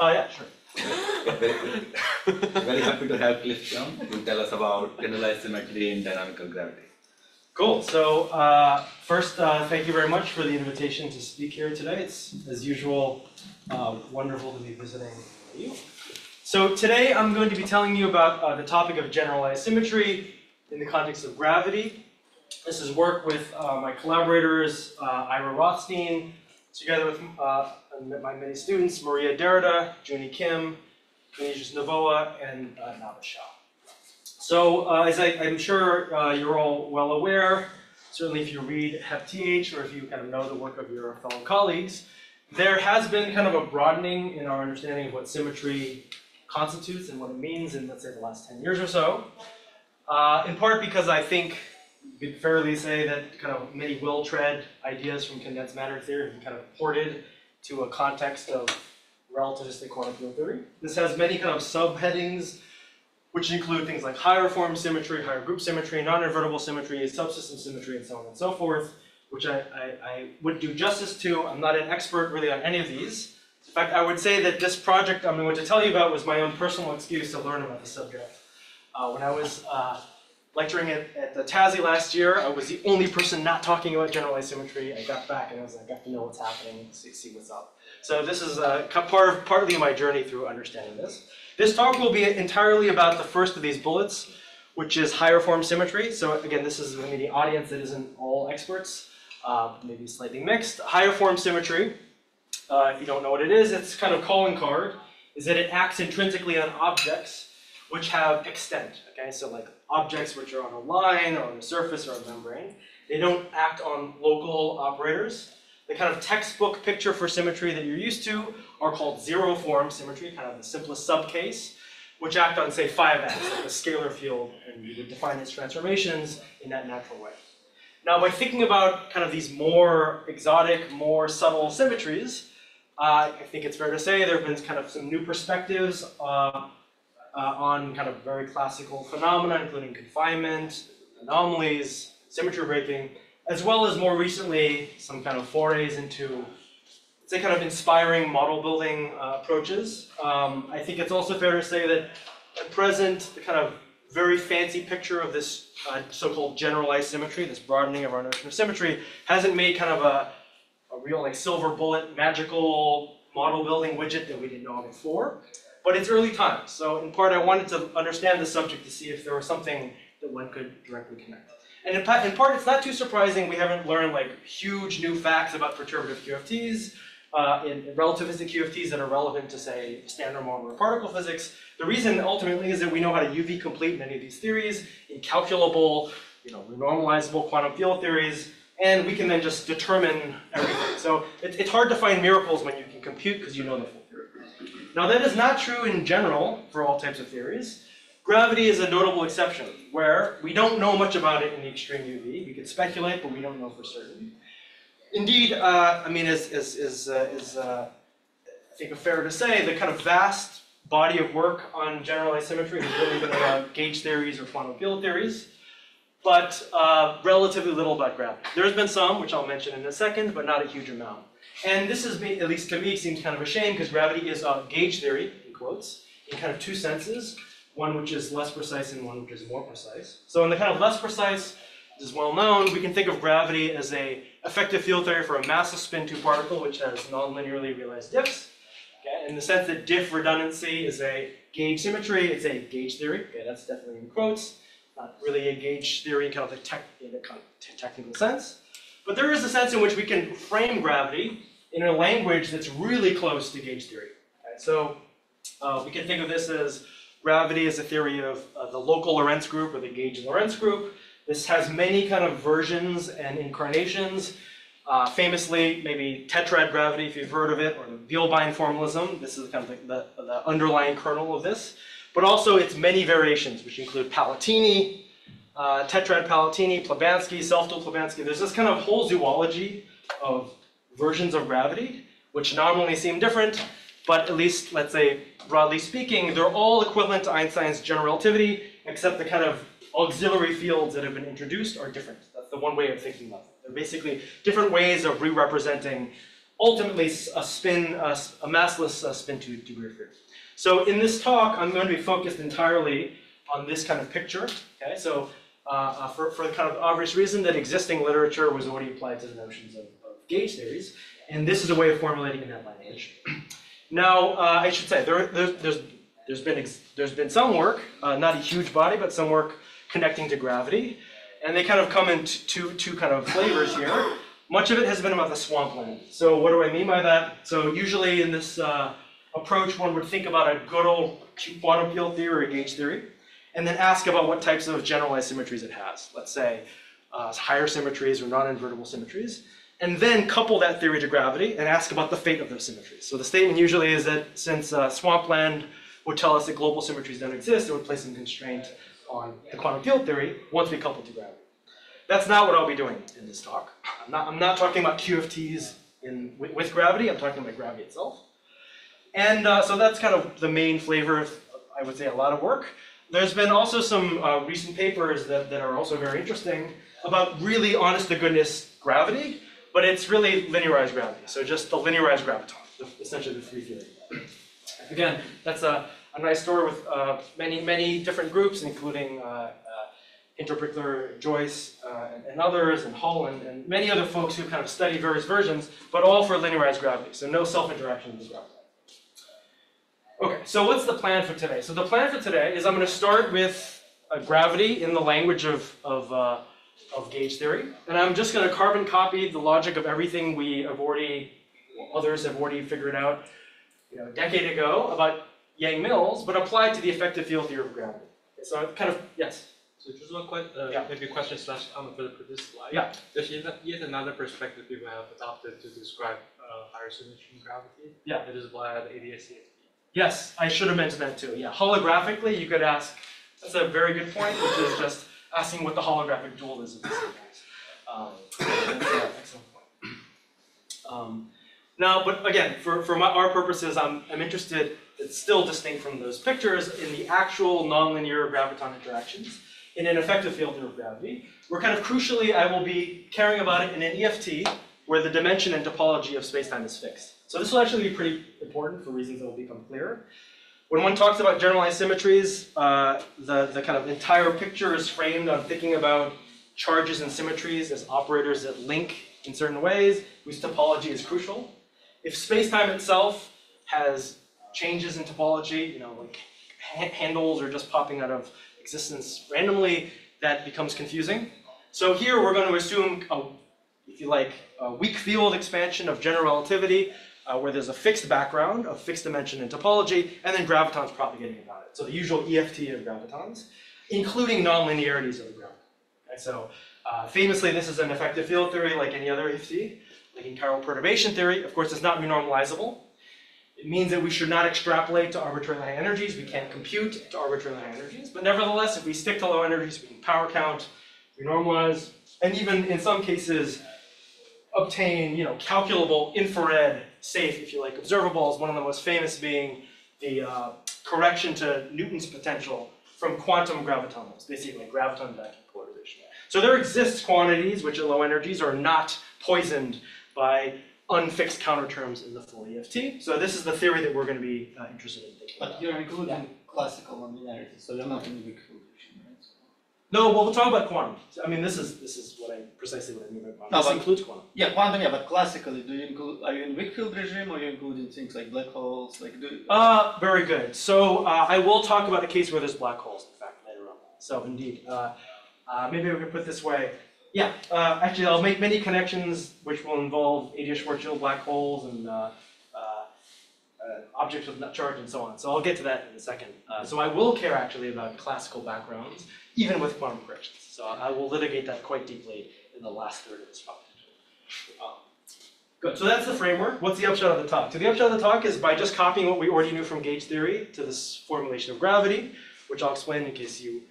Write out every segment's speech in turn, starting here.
Uh, yeah, sure. Very very happy to have Cliff come to tell us about generalized symmetry in dynamical gravity. Cool. So uh, first, uh, thank you very much for the invitation to speak here today. It's, as usual, uh, wonderful to be visiting you. So today, I'm going to be telling you about uh, the topic of generalized symmetry in the context of gravity. This is work with uh, my collaborators, uh, Ira Rothstein, together with uh, my many students, Maria Derda, Joon-Hwi Kim, Canisius Nevoa, and uh, Nabha Shah. So uh, as I, I'm sure uh, you're all well aware, certainly if you read hep-th or if you kind of know the work of your fellow colleagues, there has been kind of a broadening in our understanding of what symmetry constitutes and what it means in, let's say, the last 10 years or so. Uh, in part because I think you could fairly say that kind of many will-tread ideas from condensed matter theory have been kind of ported to a context of relativistic quantum field theory. This has many kind of subheadings which include things like higher form symmetry, higher group symmetry, non-invertible symmetry, subsystem symmetry, and so on and so forth, which I, I, I would do justice to. I'm not an expert really on any of these. In fact, I would say that this project I'm going to tell you about was my own personal excuse to learn about the subject. Uh, when I was uh, lecturing at, at the TASI last year, I was the only person not talking about generalized symmetry. I got back and I was like, I got to know what's happening, see, see what's up. So this is uh, part of, partly my journey through understanding this. This talk will be entirely about the first of these bullets, which is higher form symmetry. So again, this is maybe the audience that isn't all experts, uh, maybe slightly mixed. Higher form symmetry, uh, if you don't know what it is, it's kind of calling card, is that it acts intrinsically on objects which have extent, okay? So like objects which are on a line or on a surface or a membrane, they don't act on local operators. The kind of textbook picture for symmetry that you're used to are called zero form symmetry, kind of the simplest subcase, which act on, say, 5x, like a scalar field, and you would define its transformations in that natural way. Now, by thinking about kind of these more exotic, more subtle symmetries, uh, I think it's fair to say there have been kind of some new perspectives uh, uh, on kind of very classical phenomena, including confinement, anomalies, symmetry breaking, as well as more recently some kind of forays into say kind of inspiring model building uh, approaches. Um, I think it's also fair to say that at present the kind of very fancy picture of this uh, so-called generalized symmetry, this broadening of our notion of symmetry, hasn't made kind of a, a real like silver bullet magical model building widget that we didn't know before. But it's early times, so in part I wanted to understand the subject to see if there was something that one could directly connect. And in, in, part, it's not too surprising we haven't learned like huge new facts about perturbative QFTs, uh, in, in, relativistic QFTs that are relevant to say standard model or particle physics. The reason ultimately is that we know how to UV complete many of these theories, incalculable, you know, renormalizable quantum field theories, and we can then just determine everything. So it, it's hard to find miracles when you can compute because you know the. Now that is not true in general for all types of theories. Gravity is a notable exception, where we don't know much about it in the extreme UV. We could speculate, but we don't know for certain. Indeed, uh, I mean, is, is, is, uh, is uh, I think fair to say, the kind of vast body of work on generalized symmetry has really been around gauge theories or quantum field theories, but uh, relatively little about gravity. There's been some, which I'll mention in a second, but not a huge amount. And this is, at least to me, seems kind of a shame because gravity is a gauge theory, in quotes, in kind of two senses one which is less precise and one which is more precise. So in the kind of less precise, this is well known, we can think of gravity as a effective field theory for a massive spin 2 particle which has non-linearly realized diffs. Okay? In the sense that diff redundancy is a gauge symmetry, it's a gauge theory. Okay, that's definitely in quotes. Not really a gauge theory in kind of the tech, in a kind of technical sense. But there is a sense in which we can frame gravity in a language that's really close to gauge theory. So uh, we can think of this as Gravity as a theory of uh, the local Lorentz group or the gauge Lorentz group. This has many kind of versions and incarnations. Uh, famously, maybe tetrad gravity, if you've heard of it, or the Vielbein formalism. This is kind of the, the, the underlying kernel of this. But also its many variations, which include Palatini, uh, tetrad Palatini, Plebanski, self-dual Plebanski. There's this kind of whole zoology of versions of gravity, which nominally seem different, but at least, let's say, broadly speaking, they're all equivalent to Einstein's general relativity, except the kind of auxiliary fields that have been introduced are different. That's the one way of thinking about them. They're basically different ways of re-representing ultimately a spin, a a massless uh, spin two degree of freedom. So in this talk, I'm going to be focused entirely on this kind of picture, okay? So uh, uh, for, for the kind of obvious reason that existing literature was already applied to the notions of gauge theories, and this is a way of formulating in that language. Now, uh, I should say, there, there's, there's, there's been, there's been some work, uh, not a huge body, but some work connecting to gravity, and they kind of come in two, two kind of flavors here. Much of it has been about the swampland. So what do I mean by that? So usually in this uh, approach, one would think about a good old quantum field theory or gauge theory, and then ask about what types of generalized symmetries it has. Let's say uh, higher symmetries or non-invertible symmetries, and then couple that theory to gravity and ask about the fate of those symmetries. So the statement usually is that since uh, swampland would tell us that global symmetries don't exist, it would place some constraint on the quantum field theory once we couple to gravity. That's not what I'll be doing in this talk. I'm not, I'm not talking about QFTs in, with, with gravity, I'm talking about gravity itself. And uh, so that's kind of the main flavor of, I would say, a lot of work. There's been also some uh, recent papers that, that are also very interesting about really honest to goodness gravity, but it's really linearized gravity. So just the linearized graviton, essentially the free theory. Again, that's a, a nice story with uh, many, many different groups, including uh, uh, Joyce, uh, and, and others, and Holland, and many other folks who kind of study various versions, but all for linearized gravity, so no self-interaction with gravity. Okay, so what's the plan for today? So the plan for today is I'm going to start with uh, gravity in the language of, of, uh, of gauge theory, and I'm just going to carbon copy the logic of everything we have already, others have already figured out, you know, a decade ago about Yang-Mills, but apply it to the effective field theory of gravity. So kind of, yes, So just one que- uh, Yeah. maybe question slash comment for, the, this slide. Yeah. There's yet, yet another perspective people have adopted to describe uh, higher symmetry in gravity. Yeah. It is via the ADS-CFT. yes, I should have mentioned that too. Yeah, holographically, you could ask, that's a very good point, which is just asking what the holographic dual is. Um. Um, now, but again, for, for my, our purposes, I'm, I'm interested, it's still distinct from those pictures, in the actual nonlinear graviton interactions in an effective field of gravity, where kind of crucially, I will be caring about it in an EFT, where the dimension and topology of spacetime is fixed. So this will actually be pretty important for reasons that will become clearer. When one talks about generalized symmetries, uh, the, the kind of entire picture is framed on thinking about charges and symmetries as operators that link in certain ways, whose topology is crucial. If spacetime itself has changes in topology, you know, like ha- handles are just popping out of existence randomly, that becomes confusing. So here we're going to assume, a, if you like, a weak field expansion of general relativity, uh, where there's a fixed background of fixed dimension and topology, and then gravitons propagating about it. So the usual EFT of gravitons, including nonlinearities of the graviton. Okay, so uh, famously, this is an effective field theory like any other EFT, like in chiral perturbation theory. Of course, it's not renormalizable. It means that we should not extrapolate to arbitrarily high energies. We can't compute to arbitrarily high energies. But nevertheless, if we stick to low energies, we can power count, renormalize, and even in some cases, obtain, you know, calculable infrared safe, if you like, observables, one of the most famous being the uh, correction to Newton's potential from quantum gravitons, basically graviton vacuum polarization. So there exists quantities which at low energies are not poisoned by unfixed counterterms in the full EFT. So this is the theory that we're going to be uh, interested in thinking about. But you're including classical nonlinearity, so you're not going to weak filtration, right? No, well, we'll talk about quantum. I mean, this is this is what I precisely what I mean by quantum. No, this but- includes quantum. Yeah, quantum, yeah, but classically, do you include, are you in weak field regime or are you including things like black holes, like do? Uh, very good. So uh, I will talk about a case where there's black holes, in fact, later on. So indeed, uh, uh, maybe we could put it this way. Yeah, uh, actually, I'll make many connections which will involve ADS-Schwarzschild black holes and uh, uh, uh, objects with charge and so on. So I'll get to that in a second. Uh, so I will care actually about classical backgrounds, even with quantum corrections. So I will litigate that quite deeply in the last third of this talk. Um, Good, so that's the framework. What's the upshot of the talk? So the upshot of the talk is by just copying what we already knew from gauge theory to this formulation of gravity, which I'll explain in case you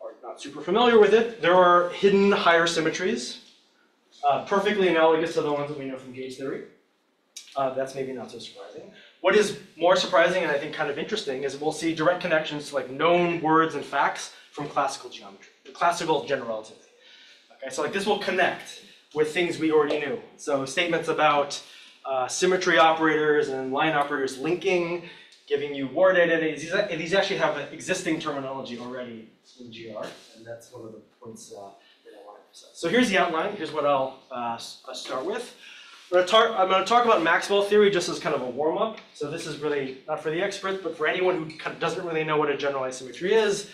are not super familiar with it. There are hidden higher symmetries, uh, perfectly analogous to the ones that we know from gauge theory. Uh, that's maybe not so surprising. What is more surprising and I think kind of interesting is we'll see direct connections to like known words and facts from classical geometry, classical general relativity. Okay, so like this will connect with things we already knew. So statements about uh, symmetry operators and line operators linking, giving you ward identities. These, actually have existing terminology already in GR, and that's one of the points uh, that I want to emphasize. So here's the outline. Here's what I'll uh, uh, start with. I'm going, to talk about Maxwell theory just as kind of a warm up. So this is really not for the experts, but for anyone who kind of doesn't really know what a generalized symmetry is.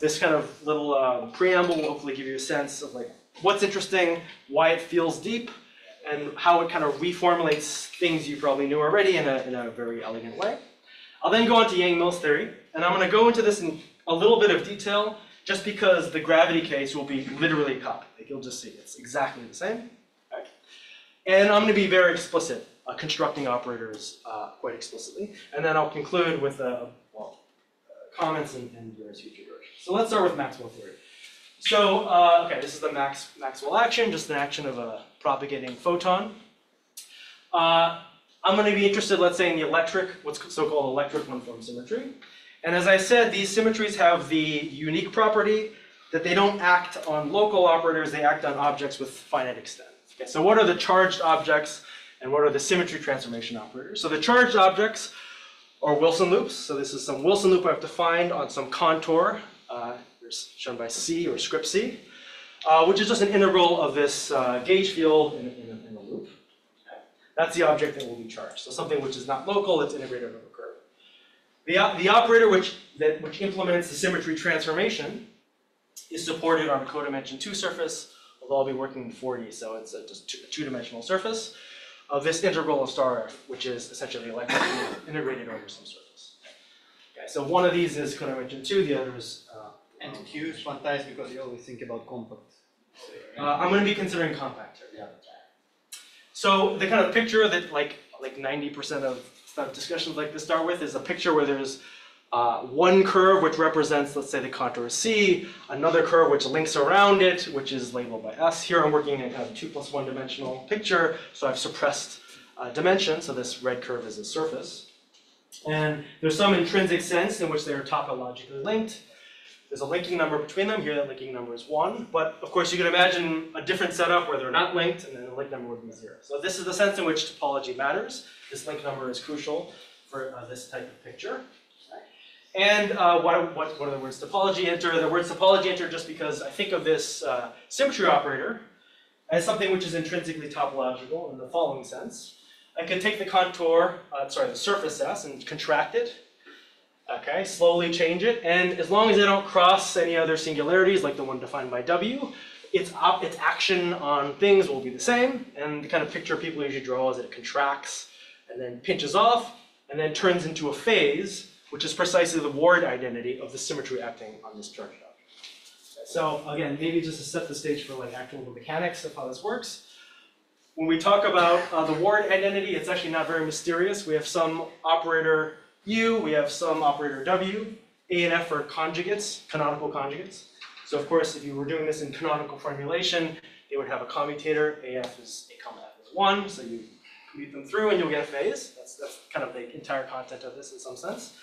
This kind of little uh, preamble will hopefully give you a sense of like what's interesting, why it feels deep, and how it kind of reformulates things you probably knew already in a, in a very elegant way. I'll then go on to Yang-Mills theory, and I'm going to go into this in a little bit of detail, just because the gravity case will be literally copy. Like you'll just see it's exactly the same. And I'm going to be very explicit, uh, constructing operators uh, quite explicitly, and then I'll conclude with uh, well, uh, comments and, and various future. So let's start with Maxwell theory. So, uh, okay, this is the Max, Maxwell action, just an action of a propagating photon. Uh, I'm going to be interested, let's say, in the electric, what's so-called electric one-form symmetry. And as I said, these symmetries have the unique property that they don't act on local operators, they act on objects with finite extent. Okay, so what are the charged objects and what are the symmetry transformation operators? So the charged objects are Wilson loops. So this is some Wilson loop I've defined on some contour, uh, shown by C or script C, uh, which is just an integral of this uh, gauge field in, in, in a loop. That's the object that will be charged. So something which is not local, it's integrated over a curve. The, the operator which, that, which implements the symmetry transformation is supported on a codimension 2 surface, although I'll be working in 4D, so it's a just two-dimensional surface of this integral of star f, which is essentially electrically integrated over some surface. Okay, so one of these is codimension 2, the other is And Q is quantized because you always think about compact. Uh, I'm going to be considering compact here. Yeah. So the kind of picture that like like 90% of discussions like this start with is a picture where there's uh, one curve which represents, let's say, the contour C, another curve which links around it, which is labeled by S. Here I'm working in kind of two plus one dimensional picture, so I've suppressed uh, dimension, so this red curve is a surface. And there's some intrinsic sense in which they are topologically linked. There's a linking number between them. Here, that linking number is one. But of course, you can imagine a different setup where they're not linked, and then the link number would be zero. So this is the sense in which topology matters. This link number is crucial for uh, this type of picture. And uh, what, what, what are the words topology enter? The words topology enter just because I think of this uh, symmetry operator as something which is intrinsically topological in the following sense. I can take the contour, uh, sorry, the surface S and contract it. Okay, slowly change it, and as long as I don't cross any other singularities like the one defined by W, its, its action on things will be the same, and the kind of picture people usually draw is that it contracts and then pinches off, and then turns into a phase, which is precisely the ward identity of the symmetry acting on this charged object. So again, maybe just to set the stage for like actual mechanics of how this works. When we talk about uh, the ward identity, it's actually not very mysterious. We have some operator U, we have some operator W. A and F are conjugates, canonical conjugates. So of course, if you were doing this in canonical formulation, they would have a commutator. AF is A comma F is one, so you commute them through and you'll get a phase. That's, that's kind of the entire content of this in some sense.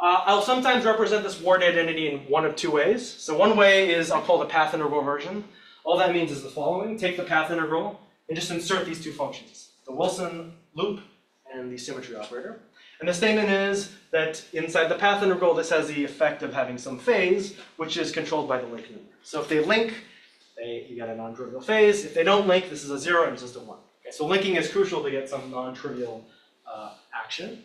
Uh, I'll sometimes represent this ward identity in one of two ways. So one way is I'll call the path integral version. All that means is the following. Take the path integral and just insert these two functions, the Wilson loop and the symmetry operator. And the statement is that inside the path integral, this has the effect of having some phase, which is controlled by the link number. So if they link, they, you get a non-trivial phase. If they don't link, this is a zero and it's just a one. Okay, so linking is crucial to get some non-trivial uh, action.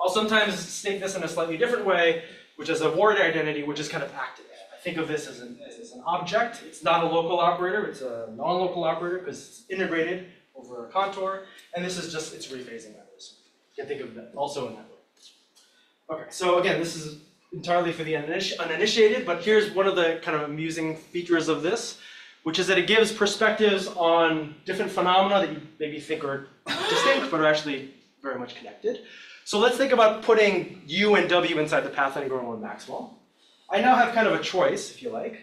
I'll sometimes state this in a slightly different way, which is a ward identity, which is kind of active. I think of this as an, as an object. It's not a local operator, it's a non-local operator because it's integrated over a contour. And this is just, it's rephasing that. Can think of that also in that way. Okay, so again, this is entirely for the uninitiated, but here's one of the kind of amusing features of this, which is that it gives perspectives on different phenomena that you maybe think are distinct, but are actually very much connected. So let's think about putting U and W inside the path integral in Maxwell. I now have kind of a choice, if you like.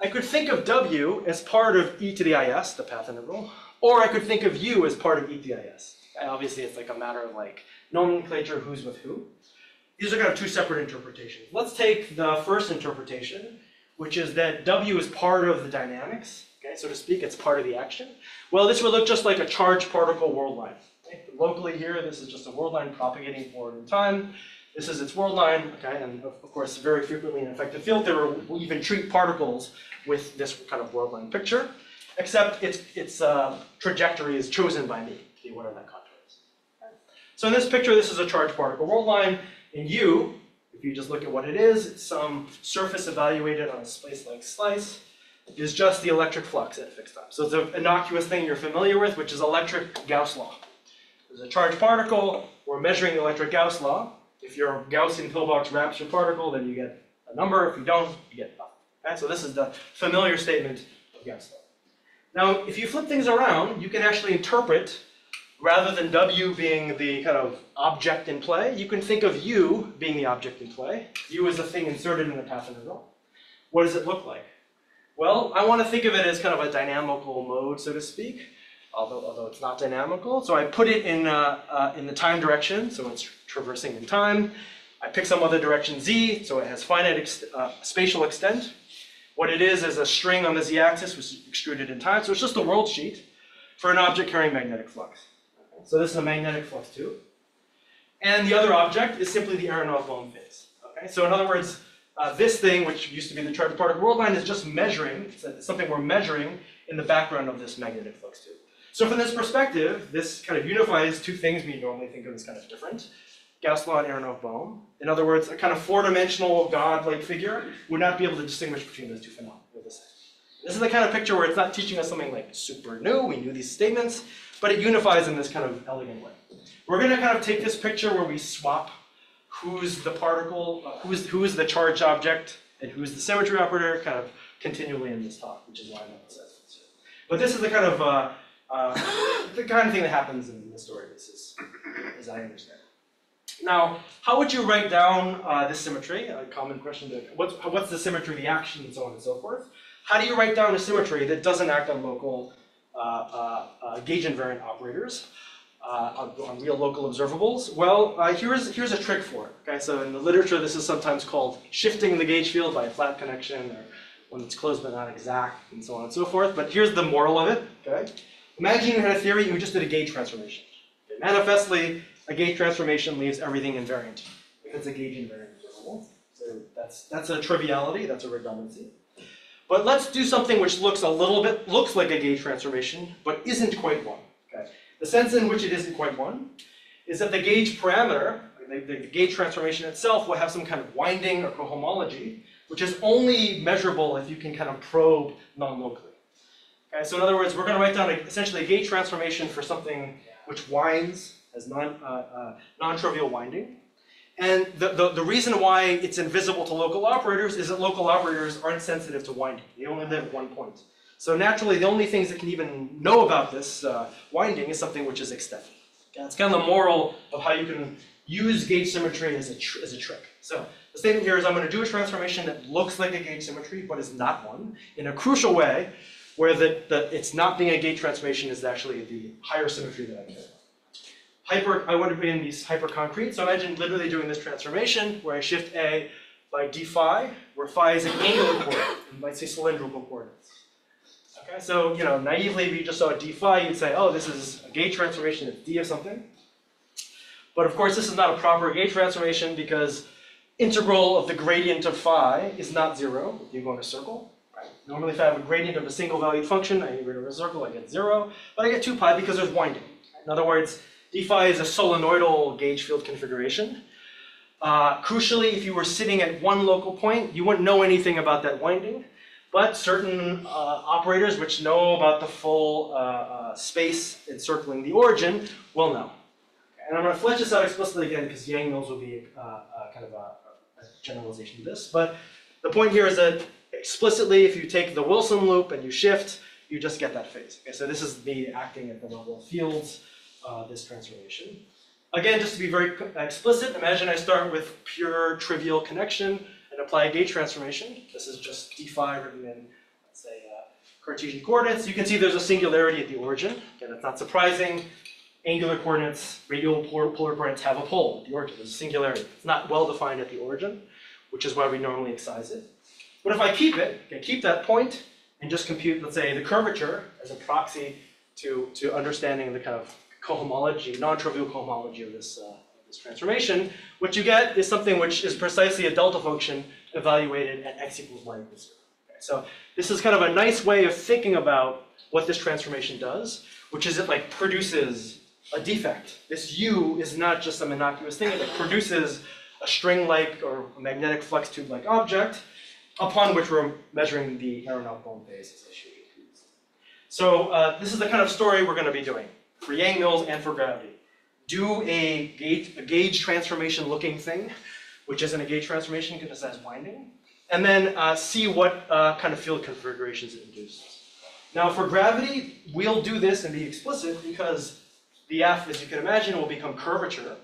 I could think of W as part of e to the is, the path integral, or I could think of U as part of e to the is. Obviously, it's like a matter of like nomenclature, who's with who. These are kind of two separate interpretations. Let's take the first interpretation, which is that W is part of the dynamics. okay, so to speak, it's part of the action. Well, this would look just like a charged particle world line. okay? Locally here, this is just a world line propagating forward in time. This is its world line, okay, and of course, very frequently in effective field theory, we'll even treat particles with this kind of world line picture, except its, its uh, trajectory is chosen by me be whatever that? So in this picture, this is a charged particle world line, and U, if you just look at what it is, it's some surface evaluated on a space-like slice, is just the electric flux at a fixed time. So it's an innocuous thing you're familiar with, which is electric Gauss law. There's a charged particle, we're measuring the electric Gauss law. If your Gaussian pillbox wraps your particle, then you get a number, if you don't, you get nothing. Okay, so this is the familiar statement of Gauss law. Now, if you flip things around, you can actually interpret, rather than W being the kind of object in play, you can think of U being the object in play. U is the thing inserted in the path integral. What does it look like? Well, I want to think of it as kind of a dynamical mode, so to speak, although, although it's not dynamical. So I put it in, uh, uh, in the time direction, so it's traversing in time. I pick some other direction z, so it has finite ex- uh, spatial extent. What it is is a string on the z-axis, which is extruded in time. So it's just a world sheet for an object carrying magnetic flux. So this is a magnetic flux tube. And the other object is simply the Aharonov-Bohm phase. Okay, so in other words, uh, this thing, which used to be the charged particle world line, is just measuring, it's something we're measuring in the background of this magnetic flux tube. So from this perspective, this kind of unifies two things we normally think of as kind of different. Gauss law and Aharonov-Bohm. In other words, a kind of four-dimensional god-like figure would not be able to distinguish between those two phenomena. This is the kind of picture where it's not teaching us something like super new, we knew these statements, but it unifies in this kind of elegant way. We're gonna kind of take this picture where we swap who's the particle, uh, who's, who's the charged object, and who's the symmetry operator, kind of continually in this talk, which is why I'm emphasizing this. here. But this is the kind of, uh, uh, the kind of thing that happens in the story, this is, as I understand it. Now, how would you write down uh, this symmetry? A common question to, what's, what's the symmetry, the action, and so on and so forth? How do you write down a symmetry that doesn't act on local gauge invariant operators? uh, on, on real local observables? Well, uh, here's, here's a trick for it. Okay, so in the literature, this is sometimes called shifting the gauge field by a flat connection, or when it's closed but not exact, and so on and so forth. But here's the moral of it. Okay, imagine you had a theory, you just did a gauge transformation. Okay, manifestly, a gauge transformation leaves everything invariant if it's a gauge invariant observable. So that's that's a triviality, that's a redundancy. But let's do something which looks a little bit looks like a gauge transformation, but isn't quite one. Okay. The sense in which it isn't quite one is that the gauge parameter, the, the gauge transformation itself, will have some kind of winding or cohomology, which is only measurable if you can kind of probe non-locally. Okay, so in other words, we're going to write down a, essentially a gauge transformation for something which winds as non, uh, uh, non-trivial winding. And the, the, the reason why it's invisible to local operators is that local operators aren't sensitive to winding. They only live at one point. So naturally, the only things that can even know about this uh, winding is something which is extended. Okay, That's kind of the moral of how you can use gauge symmetry as a, as a trick. So the statement here is I'm going to do a transformation that looks like a gauge symmetry, but is not one, in a crucial way, where the, the, it's not being a gauge transformation is actually the higher symmetry that I care. Hyper, I want to be in these hyper concrete, so imagine literally doing this transformation where I shift A by d phi, where phi is an angular coordinate, and might say cylindrical coordinates. Okay, so you know, naively, if you just saw d phi, you'd say, oh, this is a gauge transformation of d of something. But of course, this is not a proper gauge transformation because integral of the gradient of phi is not zero you go in a circle. Right? Normally, if I have a gradient of a single valued function, I get rid of a circle, I get zero, but I get two pi because there's winding. In other words, d phi is a solenoidal gauge field configuration. Uh, crucially, if you were sitting at one local point, you wouldn't know anything about that winding. But certain uh, operators which know about the full uh, uh, space encircling the origin will know. And I'm going to flesh this out explicitly again because Yang mills will be uh, uh, kind of a, a generalization of this. But the point here is that explicitly, if you take the Wilson loop and you shift, you just get that phase. Okay, so this is me acting at the level of fields, uh, this transformation. Again, just to be very explicit, imagine I start with pure trivial connection and apply a gauge transformation. This is just d phi written in, let's say, uh, Cartesian coordinates. You can see there's a singularity at the origin. Again, that's not surprising. Angular coordinates, radial polar, polar coordinates have a pole at the origin. There's a singularity. It's not well defined at the origin, which is why we normally excise it. But if I keep it, okay, keep that point, and just compute, let's say, the curvature as a proxy to, to understanding the kind of cohomology, non-trivial cohomology of this, uh, this transformation, what you get is something which is precisely a delta function evaluated at x equals y equals zero. Okay, So this is kind of a nice way of thinking about what this transformation does, which is it like produces a defect. This U is not just some innocuous thing, it produces a string-like or a magnetic flux tube-like object upon which we're measuring the Bohm phase. So uh, this is the kind of story we're going to be doing for Yang mills and for gravity. Do a gauge, a gauge transformation looking thing, which isn't a gauge transformation because it has winding, and then uh, see what uh, kind of field configurations it induces. Now for gravity, we'll do this and be explicit because the F, as you can imagine, will become curvature,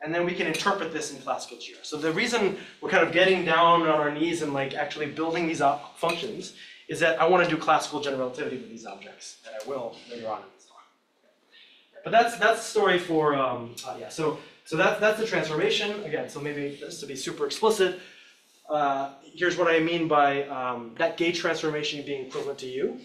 and then we can interpret this in classical GR. So the reason we're kind of getting down on our knees and like actually building these op- functions is that I want to do classical general relativity with these objects, and I will later on in this. But that's that's the story for um, uh, yeah. So so that's that's the transformation again. So maybe just to be super explicit, uh, here's what I mean by um, that gauge transformation being equivalent to U.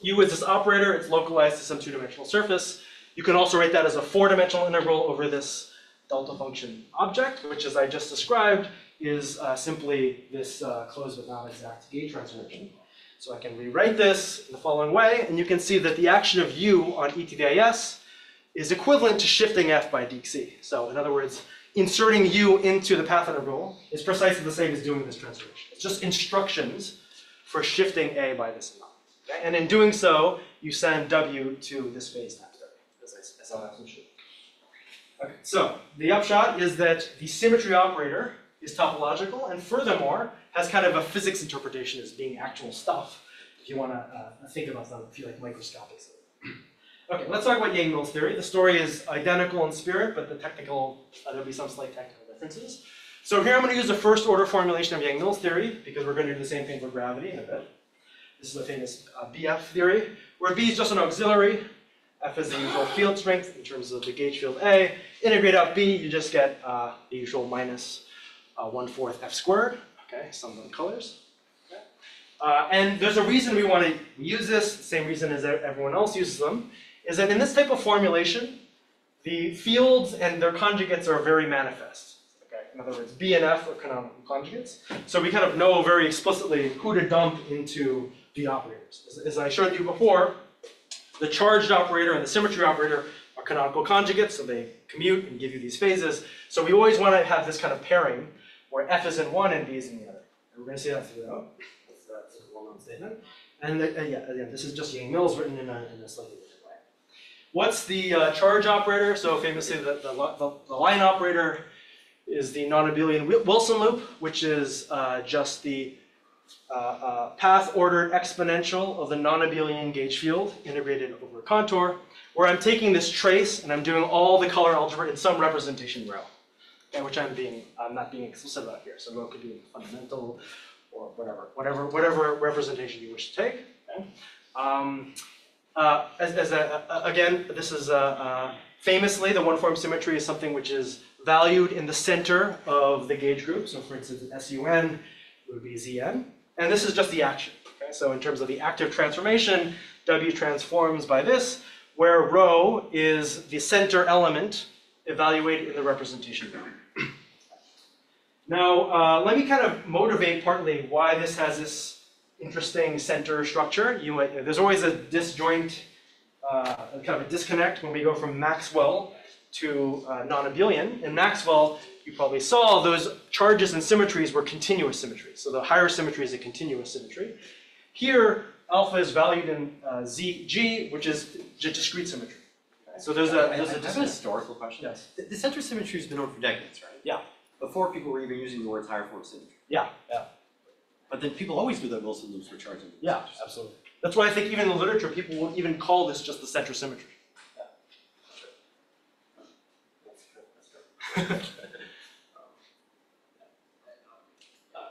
U is this operator. It's localized to some two-dimensional surface. You can also write that as a four-dimensional integral over this delta function object, which as I just described is uh, simply this uh, closed but not exact gauge transformation. So I can rewrite this in the following way, and you can see that the action of u on e the is equivalent to shifting f by dc. So in other words, inserting u into the path integral is precisely the same as doing this transformation. It's just instructions for shifting a by this amount. Okay? And in doing so, you send w to this phase times w, as I, as I often. Okay, so the upshot is that the symmetry operator is topological and furthermore has kind of a physics interpretation as being actual stuff if you want to uh, think about them, if you like microscopic stuff. Okay, let's talk about Yang-Mills theory. The story is identical in spirit, but the technical, uh, there'll be some slight technical differences. So here I'm going to use the first order formulation of Yang-Mills theory because we're going to do the same thing for gravity in a bit. This is the famous uh, BF theory, where B is just an auxiliary, F is the usual field strength in terms of the gauge field A. Integrate out B, you just get uh, the usual minus uh, one-fourth F squared, okay, some of the colors. Uh, and there's a reason we want to use this, same reason as everyone else uses them, is that in this type of formulation, the fields and their conjugates are very manifest. Okay? In other words, B and F are canonical conjugates. So we kind of know very explicitly who to dump into the operators. As, as I showed you before, the charged operator and the symmetry operator are canonical conjugates, so they commute and give you these phases. So we always want to have this kind of pairing where F is in one and B is in the other. And we're going to see that throughout. That's, that's a well-known statement. And uh, yeah, again, this is just Yang-Mills written in a, in a slightly. What's the uh, charge operator? So famously, the, the, the, the line operator is the non-abelian Wilson loop, which is uh, just the uh, uh, path-ordered exponential of the non-abelian gauge field integrated over a contour, where I'm taking this trace and I'm doing all the color algebra in some representation rho, okay, which I'm being I'm not being explicit about here. So rho could be fundamental or whatever, whatever, whatever representation you wish to take. Okay? Um, uh, as, as a, a- again, this is uh, uh, famously the one-form symmetry is something which is valued in the center of the gauge group. So, for instance, in SUN would be Zn, and this is just the action. Okay, so in terms of the active transformation, W transforms by this, where rho is the center element evaluated in the representation rho. Now, uh, let me kind of motivate partly why this has this interesting center structure. You, might- there's always a disjoint, uh, kind of a disconnect when we go from Maxwell to uh, non-abelian. In Maxwell, you probably saw those charges and symmetries were continuous symmetries. So the higher symmetry is a continuous symmetry. Here, alpha is valued in uh, ZG, which is discrete symmetry. So there's a, I- I- there's a I have a historical question. Yes. The, the center symmetry has been known for decades, right? Yeah. Before people were even using the words higher form symmetry. Yeah, yeah. But then people always do that Wilson loops were charging. Yeah, absolutely. That's why I think even in the literature, people won't even call this just the center symmetry.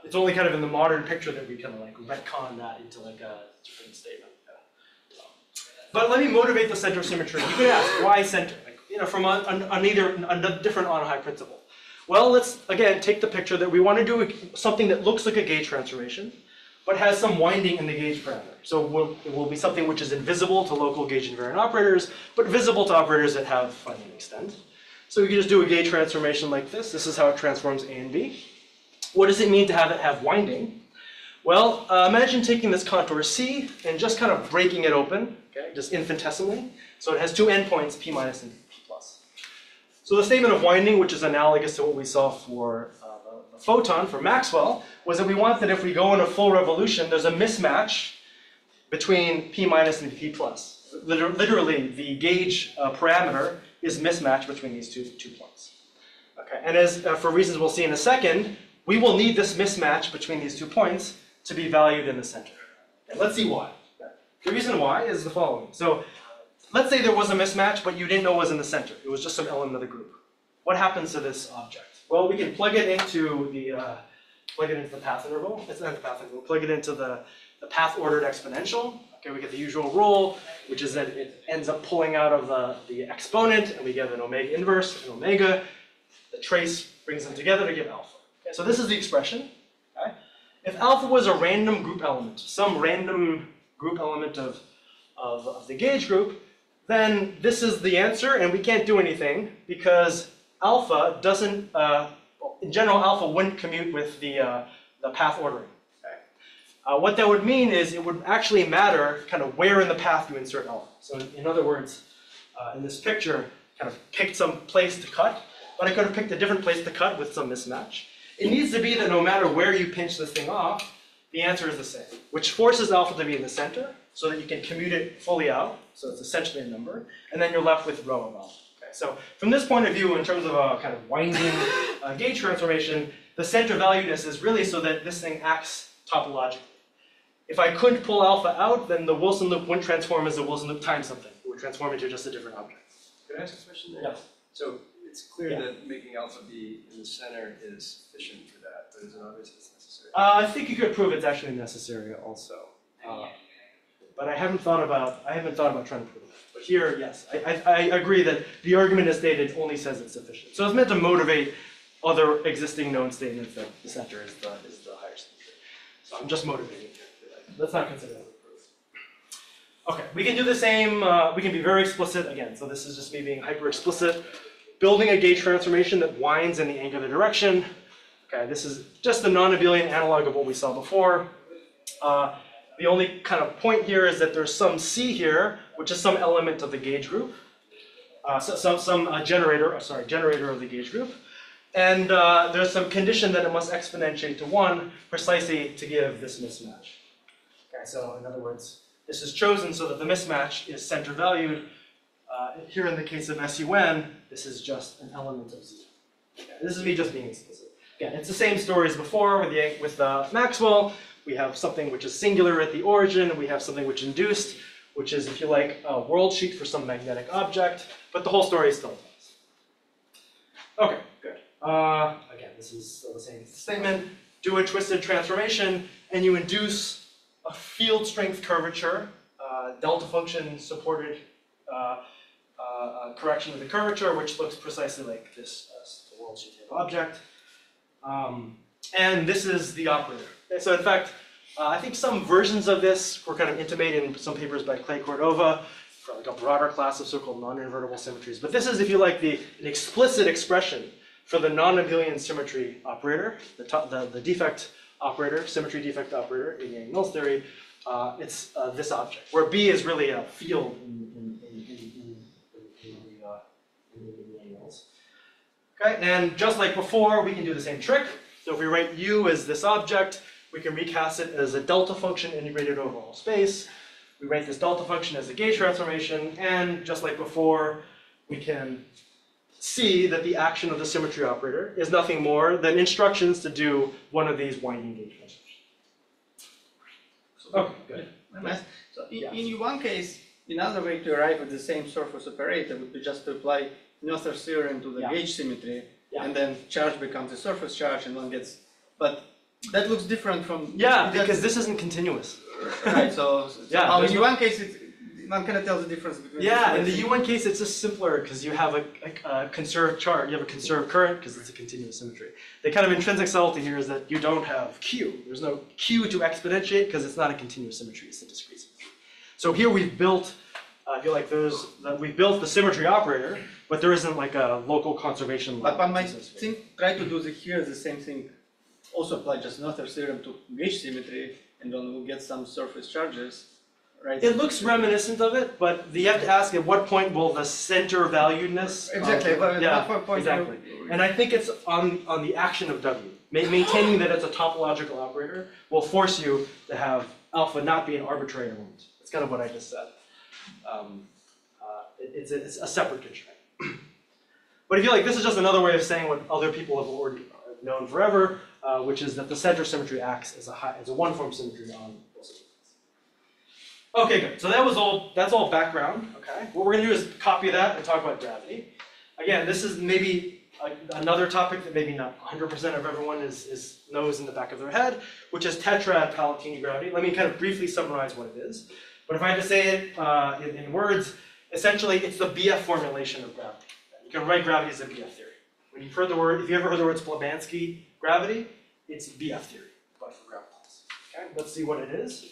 It's only kind of in the modern picture that we kind of like retcon that into like a different statement. But let me motivate the center symmetry. You could ask, why center? Like, you know, from a, an, an either a different on high principle. Well, let's again take the picture that we want to do something that looks like a gauge transformation. but has some winding in the gauge parameter. So will, it will be something which is invisible to local gauge invariant operators, but visible to operators that have finite extent. So we can just do a gauge transformation like this. This is how it transforms A and B. What does it mean to have it have winding? Well, uh, imagine taking this contour C and just kind of breaking it open, okay, just infinitesimally. So it has two endpoints, P minus and P. So the statement of winding, which is analogous to what we saw for uh, the- photon for Maxwell, was that we want that if we go in a full revolution, there's a mismatch between P minus and P plus. Liter- Literally, the gauge uh, parameter is mismatched between these two, two points. Okay, and as, uh, for reasons we'll see in a second, we will need this mismatch between these two points to be valued in the center. Let's see why. The reason why is the following. So let's say there was a mismatch, but you didn't know it was in the center. It was just some element of the group. What happens to this object? Well, we can plug it into the uh, plug it into the path integral. It's not the path integral. Plug it into the, the path ordered exponential. Okay, we get the usual rule, which is that it ends up pulling out of the, the exponent, and we get an omega inverse and omega. The trace brings them together to give alpha. Okay, so this is the expression. Okay? If alpha was a random group element, some random group element of, of, of the gauge group, then this is the answer, and we can't do anything because alpha doesn't, uh, in general, alpha wouldn't commute with the, uh, the path ordering. Okay? Uh, what that would mean is it would actually matter kind of where in the path you insert alpha. So in, other words, uh, in this picture, kind of picked some place to cut, but I could have picked a different place to cut with some mismatch. It needs to be that no matter where you pinch this thing off, the answer is the same, which forces alpha to be in the center so that you can commute it fully out, so it's essentially a number, and then you're left with rho of alpha. Okay, so from this point of view, in terms of a kind of winding uh, gauge transformation, the center valueness is really so that this thing acts topologically. If I couldn't pull alpha out, then the Wilson loop wouldn't transform as a Wilson loop times something. It would transform into just a different object. Can I ask a question there? Yes. So it's clear Yeah. that making alpha be in the center is sufficient for that, but is it obvious it's necessary? Uh, I think you could prove it's actually necessary also. Uh, But I haven't thought about, I haven't thought about trying to prove it. But here, yes, I, I, I agree that the argument as stated only says it's sufficient. So it's meant to motivate other existing known statements that the center is the, is the higher symmetry. So I'm just motivating. Let's not consider that. Okay, we can do the same, uh, we can be very explicit again. So this is just me being hyper explicit. Building a gauge transformation that winds in the angular direction. Okay, this is just the non-abelian analog of what we saw before. Uh, the only kind of point here is that there's some C here, which is some element of the gauge group. Uh, so, some some uh, generator, uh, sorry, generator of the gauge group. And uh, there's some condition that it must exponentiate to one precisely to give this mismatch. Okay, so in other words, this is chosen so that the mismatch is center valued. Uh, here in the case of SUN, this is just an element of Z. Okay, this is me just being explicit. Again, it's the same story as before with, the, with Maxwell. We have something which is singular at the origin, we have something which induced, which is, if you like, a world sheet for some magnetic object, but the whole story is still applies. Okay, good. Uh, again, this is still the same statement. Do a twisted transformation, and you induce a field strength curvature, uh, delta function supported uh, uh, uh, correction of the curvature, which looks precisely like this world sheet object. Um, and this is the operator. So in fact, uh, I think some versions of this were kind of intimated in some papers by Clay Cordova for like a broader class of so-called non-invertible symmetries. But this is, if you like, the an explicit expression for the non-abelian symmetry operator, the, the, the defect operator, symmetry defect operator in Yang-Mills theory. Uh, it's uh, this object, where B is really a field in, in, in, in, the, uh, Yang-Mills. Okay, and just like before, we can do the same trick. So if we write U as this object, we can recast it as a delta function integrated over all space. We write this delta function as a gauge transformation, and just like before, we can see that the action of the symmetry operator is nothing more than instructions to do one of these winding gauge transformations. Okay, good. Nice. So in, Yeah. in one case, another way to arrive at the same surface operator would be just to apply Noether's theorem to the Yeah. gauge symmetry, Yeah. and then charge becomes a surface charge, and one gets. But that looks different from. Yeah, because this isn't continuous. right. So, so Yeah, how there's in one case it, one kind of tells the difference between. Yeah, in the and- UN case, it's just simpler because you have a, a, a conserved chart, you have a conserved current because it's a continuous symmetry. The kind of intrinsic subtlety here is that you don't have Q. There's no Q to exponentiate because it's not a continuous symmetry, it's a discrete symmetry. So here we've built, uh, I feel like those, that we built the symmetry operator, but there isn't like a local conservation. But one might think, try to do the here the same thing, also apply just another theorem to gauge symmetry, and then we'll get some surface charges, right? It looks reminiscent of it, but you have to ask at what point will the center valuedness. of- Exactly, but at Yeah, what point? exactly. And I think it's on, on the action of W. Ma- Maintaining that it's a topological operator will force you to have alpha not be an arbitrary element. That's kind of what I just said. Um, uh, it- it's, a, it's a separate constraint. But I feel like this is just another way of saying what other people have already known forever, uh, which is that the center symmetry acts as a high, as a one-form symmetry on both. Okay, good. So that was all, that's all background, okay? What we're gonna do is copy that and talk about gravity. Again, this is maybe a- another topic that maybe not hundred percent of everyone is, is, knows in the back of their head, which is tetrad Palatini gravity. Let me kind of briefly summarize what it is. But if I had to say it, uh, in, in words, essentially, it's the BF formulation of gravity. You can write gravity as a BF theory. When you've heard the word, if you ever heard the words Plebanski gravity, it's BF theory, but for gravitons. Okay, let's see what it is.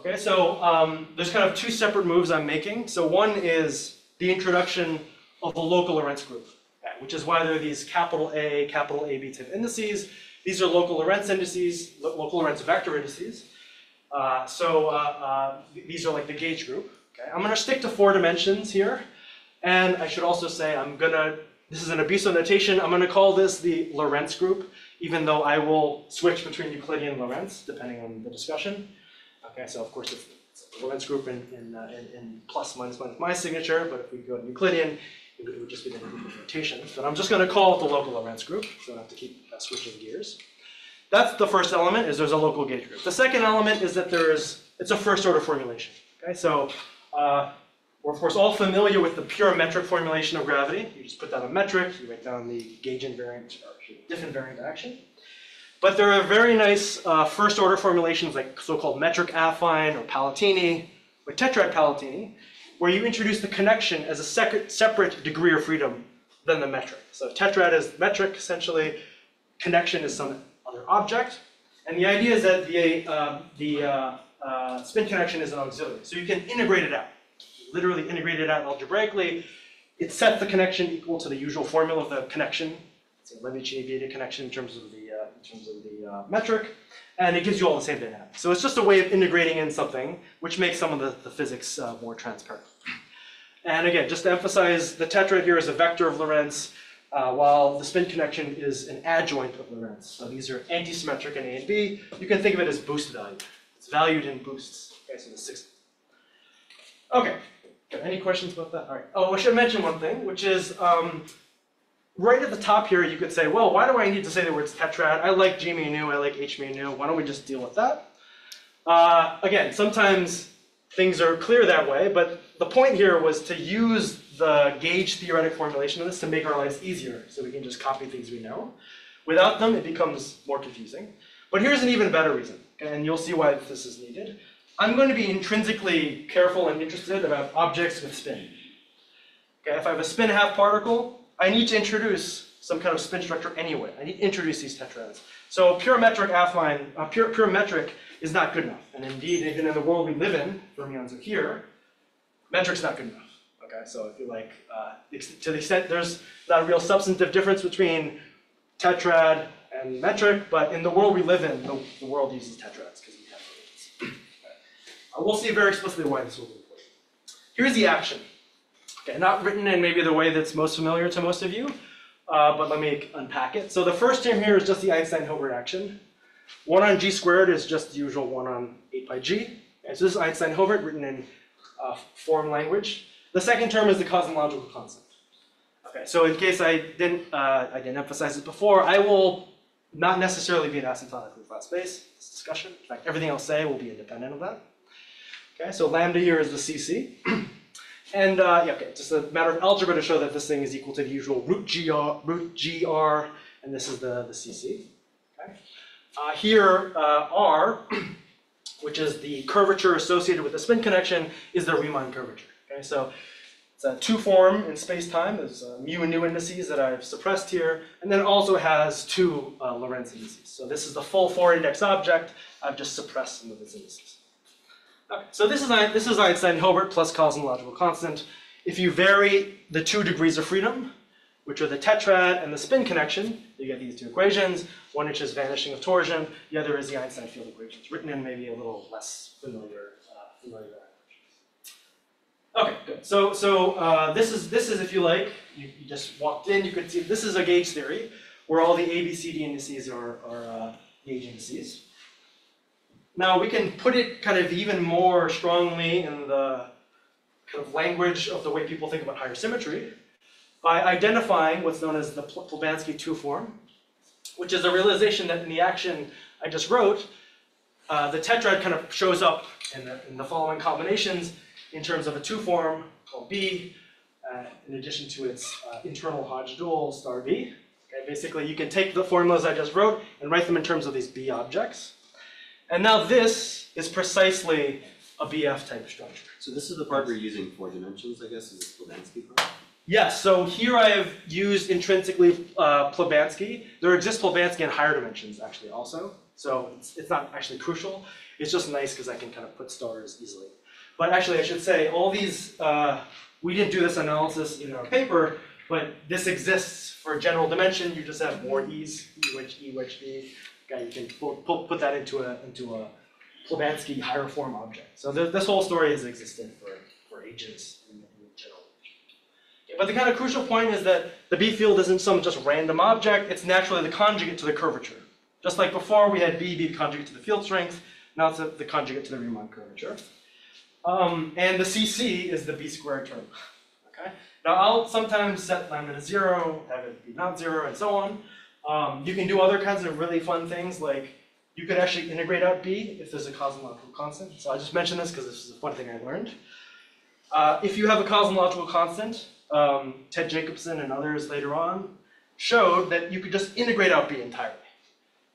Okay, so um, there's kind of two separate moves I'm making. So one is the introduction of a local Lorentz group, okay, which is why there are these capital A, capital AB type indices. These are local Lorentz indices, lo- local Lorentz vector indices. Uh, so uh, uh, these are like the gauge group. Okay, I'm gonna stick to four dimensions here, and I should also say I'm gonna. This is an abusive notation. I'm gonna call this the Lorentz group, even though I will switch between Euclidean and Lorentz depending on the discussion. Okay, so of course it's, it's Lorentz group in, in, uh, in, in plus minus minus my signature, but if we go to Euclidean, it would, it would just be the group of notations. But I'm just going to call it the local Lorentz group, so I don't have to keep uh, switching gears. That's the first element, is there's a local gauge group. The second element is that there is, it's a first order formulation. Okay, so uh, we're of course all familiar with the pure metric formulation of gravity. You just put down a metric, you write down the gauge invariant, or actually different variant action. But there are very nice uh, first order formulations like so-called metric affine or Palatini or tetrad Palatini, where you introduce the connection as a separate degree of freedom than the metric. So tetrad is metric essentially, connection is some other object, and the idea is that the uh, the uh, uh, spin connection is an auxiliary, so you can integrate it out, literally integrate it out algebraically. It sets the connection equal to the usual formula of the connection it's a Levi-Civita connection in terms of the, uh, in terms of the uh, metric, and it gives you all the same dynamics. So it's just a way of integrating in something, which makes some of the, the physics uh, more transparent. And again, just to emphasize, the tetrad here is a vector of Lorentz, uh, while the spin connection is an adjoint of Lorentz. So these are antisymmetric in A and B. You can think of it as boost value. It's valued in boosts. Okay, so the six. Okay. Any questions about that? All right. Oh, I should mention one thing, which is um, right at the top here, you could say, well, why do I need to say the words tetrad? I like G mu I like H mu. Why don't we just deal with that? Uh, again, sometimes things are clear that way, but the point here was to use the gauge theoretic formulation of this to make our lives easier, so we can just copy things we know. Without them, it becomes more confusing. But here's an even better reason, and you'll see why this is needed. I'm going to be intrinsically careful and interested about objects with spin. Okay, if I have a spin half particle, I need to introduce some kind of spin structure anyway. I need to introduce these tetrads. So pure metric affine, pure, pure metric is not good enough. And indeed, even in the world we live in, fermions are here, metric's not good enough. Okay, so if you like, uh, to the extent there's not a real substantive difference between tetrad and metric, but in the world we live in, the, the world uses tetrads because we have fermions. Uh, we'll see very explicitly why this will be important. Here's the action. Okay, not written in maybe the way that's most familiar to most of you, uh, but let me unpack it. So the first term here is just the Einstein-Hilbert action. One on g squared is just the usual one on 8 pi g. So this is Einstein-Hilbert written in uh, form language. The second term is the cosmological constant. Okay, so in case I didn't, uh, I didn't emphasize it before, I will not necessarily be an asymptotically flat space, this discussion. In fact, everything I'll say will be independent of that. Okay, so lambda here is the CC. And uh, yeah, okay, just a matter of algebra to show that this thing is equal to the usual root gr, root gr, and this is the, the cc. Okay. Uh, here, uh, r which is the curvature associated with the spin connection, is the Riemann curvature. Okay, so it's a two form in space-time. There's uh, mu and nu indices that I've suppressed here, and then also has two uh, Lorentz indices. So this is the full four-index object. I've just suppressed some of its indices. Okay, so this is this is Einstein-Hilbert plus cosmological constant. If you vary the two degrees of freedom, which are the tetrad and the spin connection, you get these two equations. One which is vanishing of torsion, the other is the Einstein field equations, written in maybe a little less familiar, uh, familiar. Okay, good. So, so uh, this is this is if you like, you, you just walked in, you could see this is a gauge theory where all the ABCD indices are, are uh, gauge indices. Now we can put it kind of even more strongly in the kind of language of the way people think about higher symmetry by identifying what's known as the Pl- Plebanski two form, which is a realization that in the action I just wrote, uh, the tetrad kind of shows up in the, in the following combinations in terms of a two form called B, uh, in addition to its uh, internal Hodge dual star B. Okay, basically, you can take the formulas I just wrote and write them in terms of these B objects. And now this is precisely a BF type structure. So this is the part we're using four dimensions, I guess, is this Plebanski part? Yes, so here I have used intrinsically uh, Plebanski. There exists Plebanski in higher dimensions actually also. So it's, it's not actually crucial. It's just nice because I can kind of put stars easily. But actually I should say all these, uh, we didn't do this analysis in our paper, but this exists for general dimension. You just have more E's, E wedge E wedge D. Okay, you can put, put, put that into a, into a Plebanski higher form object. So th- this whole story has existed for, for ages in, in general. Yeah, But the kind of crucial point is that the B field isn't some just random object, it's naturally the conjugate to the curvature. Just like before, we had B be the conjugate to the field strength, now it's the- the conjugate to the Riemann curvature. Um, and the CC is the B squared term, okay? Now I'll sometimes set lambda to zero, have it be not zero, and so on. Um, you can do other kinds of really fun things, like you could actually integrate out B if there's a cosmological constant. So I just mentioned this because this is a fun thing I learned. Uh, if you have a cosmological constant, um, Ted Jacobson and others later on showed that you could just integrate out B entirely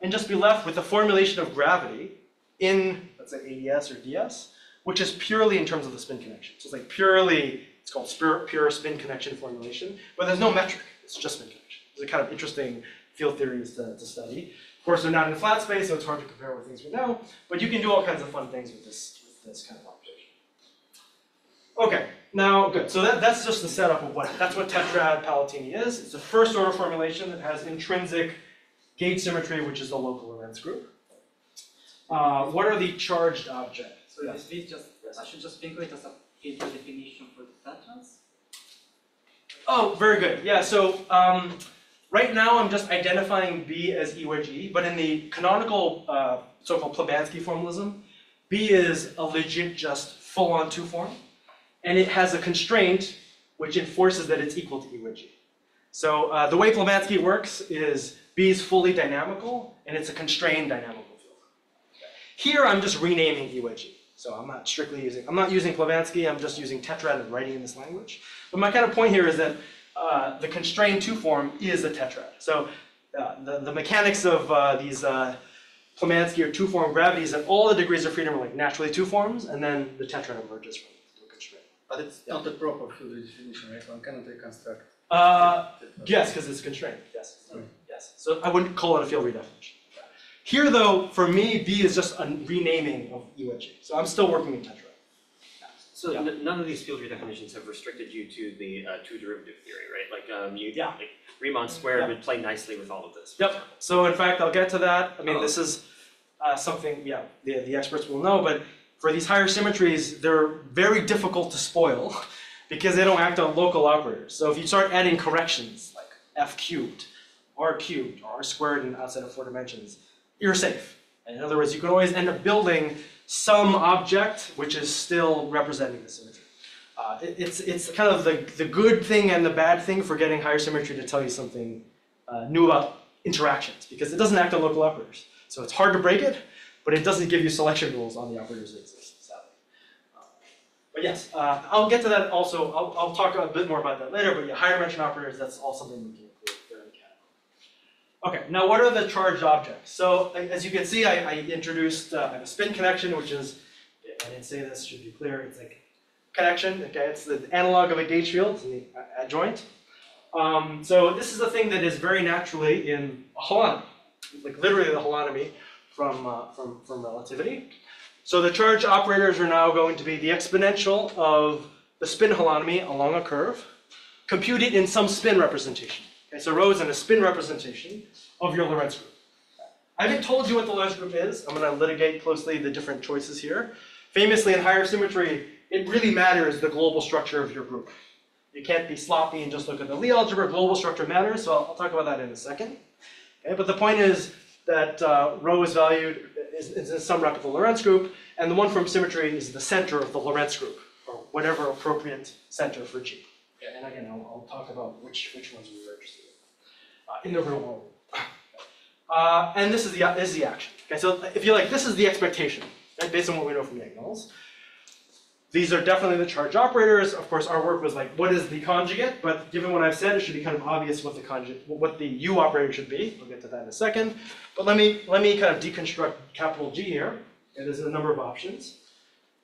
and just be left with a formulation of gravity in, let's say, ADS or DS, which is purely in terms of the spin connection. So it's like purely, it's called pure spin connection formulation, but there's no metric, it's just spin connection. It's a kind of interesting field theories to, to study. Of course, they're not in flat space, so it's hard to compare with things we know, but you can do all kinds of fun things with this, with this kind of operation. Okay, now, good, so that, that's just the setup of what, that's what tetrad palatini is. It's a first order formulation that has intrinsic gauge symmetry, which is the local Lorentz group. Uh, what are the charged objects? So Yes. this bit just, I should just think of it as a field redefinition for the tetrads? Oh, very good. Yeah, so um, right now I'm just identifying B as E wedge E, but in the canonical uh, so-called Plebanski formalism, B is a legit just full-on two form, and it has a constraint which enforces that it's equal to E wedge E. So uh, the way Plebanski works is B is fully dynamical, and it's a constrained dynamical field. Here I'm just renaming E wedge E. So I'm not strictly using, I'm not using Plebanski, I'm just using tetrad and writing in this language. But my kind of point here is that uh, the constrained two form is a tetrad. So uh, the, the mechanics of uh, these uh, Plebanski or two form gravities that all the degrees of freedom are like naturally two forms, and then the tetrad emerges from the constraint. But it's not a proper field definition, right? One cannot reconstruct. Uh, yes, because it's constrained. Yes. Right. Yes. So I wouldn't call it a field redefinition. Here, though, for me, B is just a renaming of E wedge E. So I'm still working in tetrad. So Yeah. n- none of these field redefinitions have restricted you to the uh, two derivative theory, right? Like um, you, Yeah. like Riemann squared would play nicely with all of this. for Yep. example. So in fact, I'll get to that. I mean, this is uh, something, yeah, the, the experts will know, but for these higher symmetries, they're very difficult to spoil because they don't act on local operators. So if you start adding corrections like f cubed, r cubed, or r squared and outside of four dimensions, you're safe. And in other words, you can always end up building some object which is still representing the symmetry. Uh, it- it's, it's kind of the, the good thing and the bad thing for getting higher symmetry to tell you something uh, new about interactions because it doesn't act on local operators. So it's hard to break it, but it doesn't give you selection rules on the operators that exist, sadly. Uh, But yes, uh, I'll get to that also. I'll, I'll talk a bit more about that later, but yeah, higher dimension operators, that's all something we can include there in the Okay, now what are the charged objects? So as you can see, I, I introduced uh, I have a spin connection, which is, I didn't say this, should be clear, it's like connection, okay, it's the analog of a gauge field, it's the adjoint. Um, so this is a thing that is very naturally in a holonomy, like literally the holonomy from, uh, from, from relativity. So the charge operators are now going to be the exponential of the spin holonomy along a curve, computed in some spin representation. Okay, so rho is in a spin representation of your Lorentz group. I haven't told you what the Lorentz group is. I'm going to litigate closely the different choices here. Famously, in higher symmetry, it really matters the global structure of your group. You can't be sloppy and just look at the Lie algebra. Global structure matters, so I'll, I'll talk about that in a second. Okay, but the point is that uh, rho is valued is, is in some rep of the Lorentz group, and the one from symmetry is the center of the Lorentz group, or whatever appropriate center for G. Yeah, and again, I'll, I'll talk about which, which ones we were interested in uh, in the real world. Uh, and this is the this is the action. Okay, so if you like, this is the expectation, right, based on what we know from Yang-Mills. These are definitely the charge operators. Of course, our work was like, what is the conjugate? But given what I've said, it should be kind of obvious what the conjugate, what the U operator should be. We'll get to that in a second. But let me let me kind of deconstruct capital G here. Okay, there's a number of options.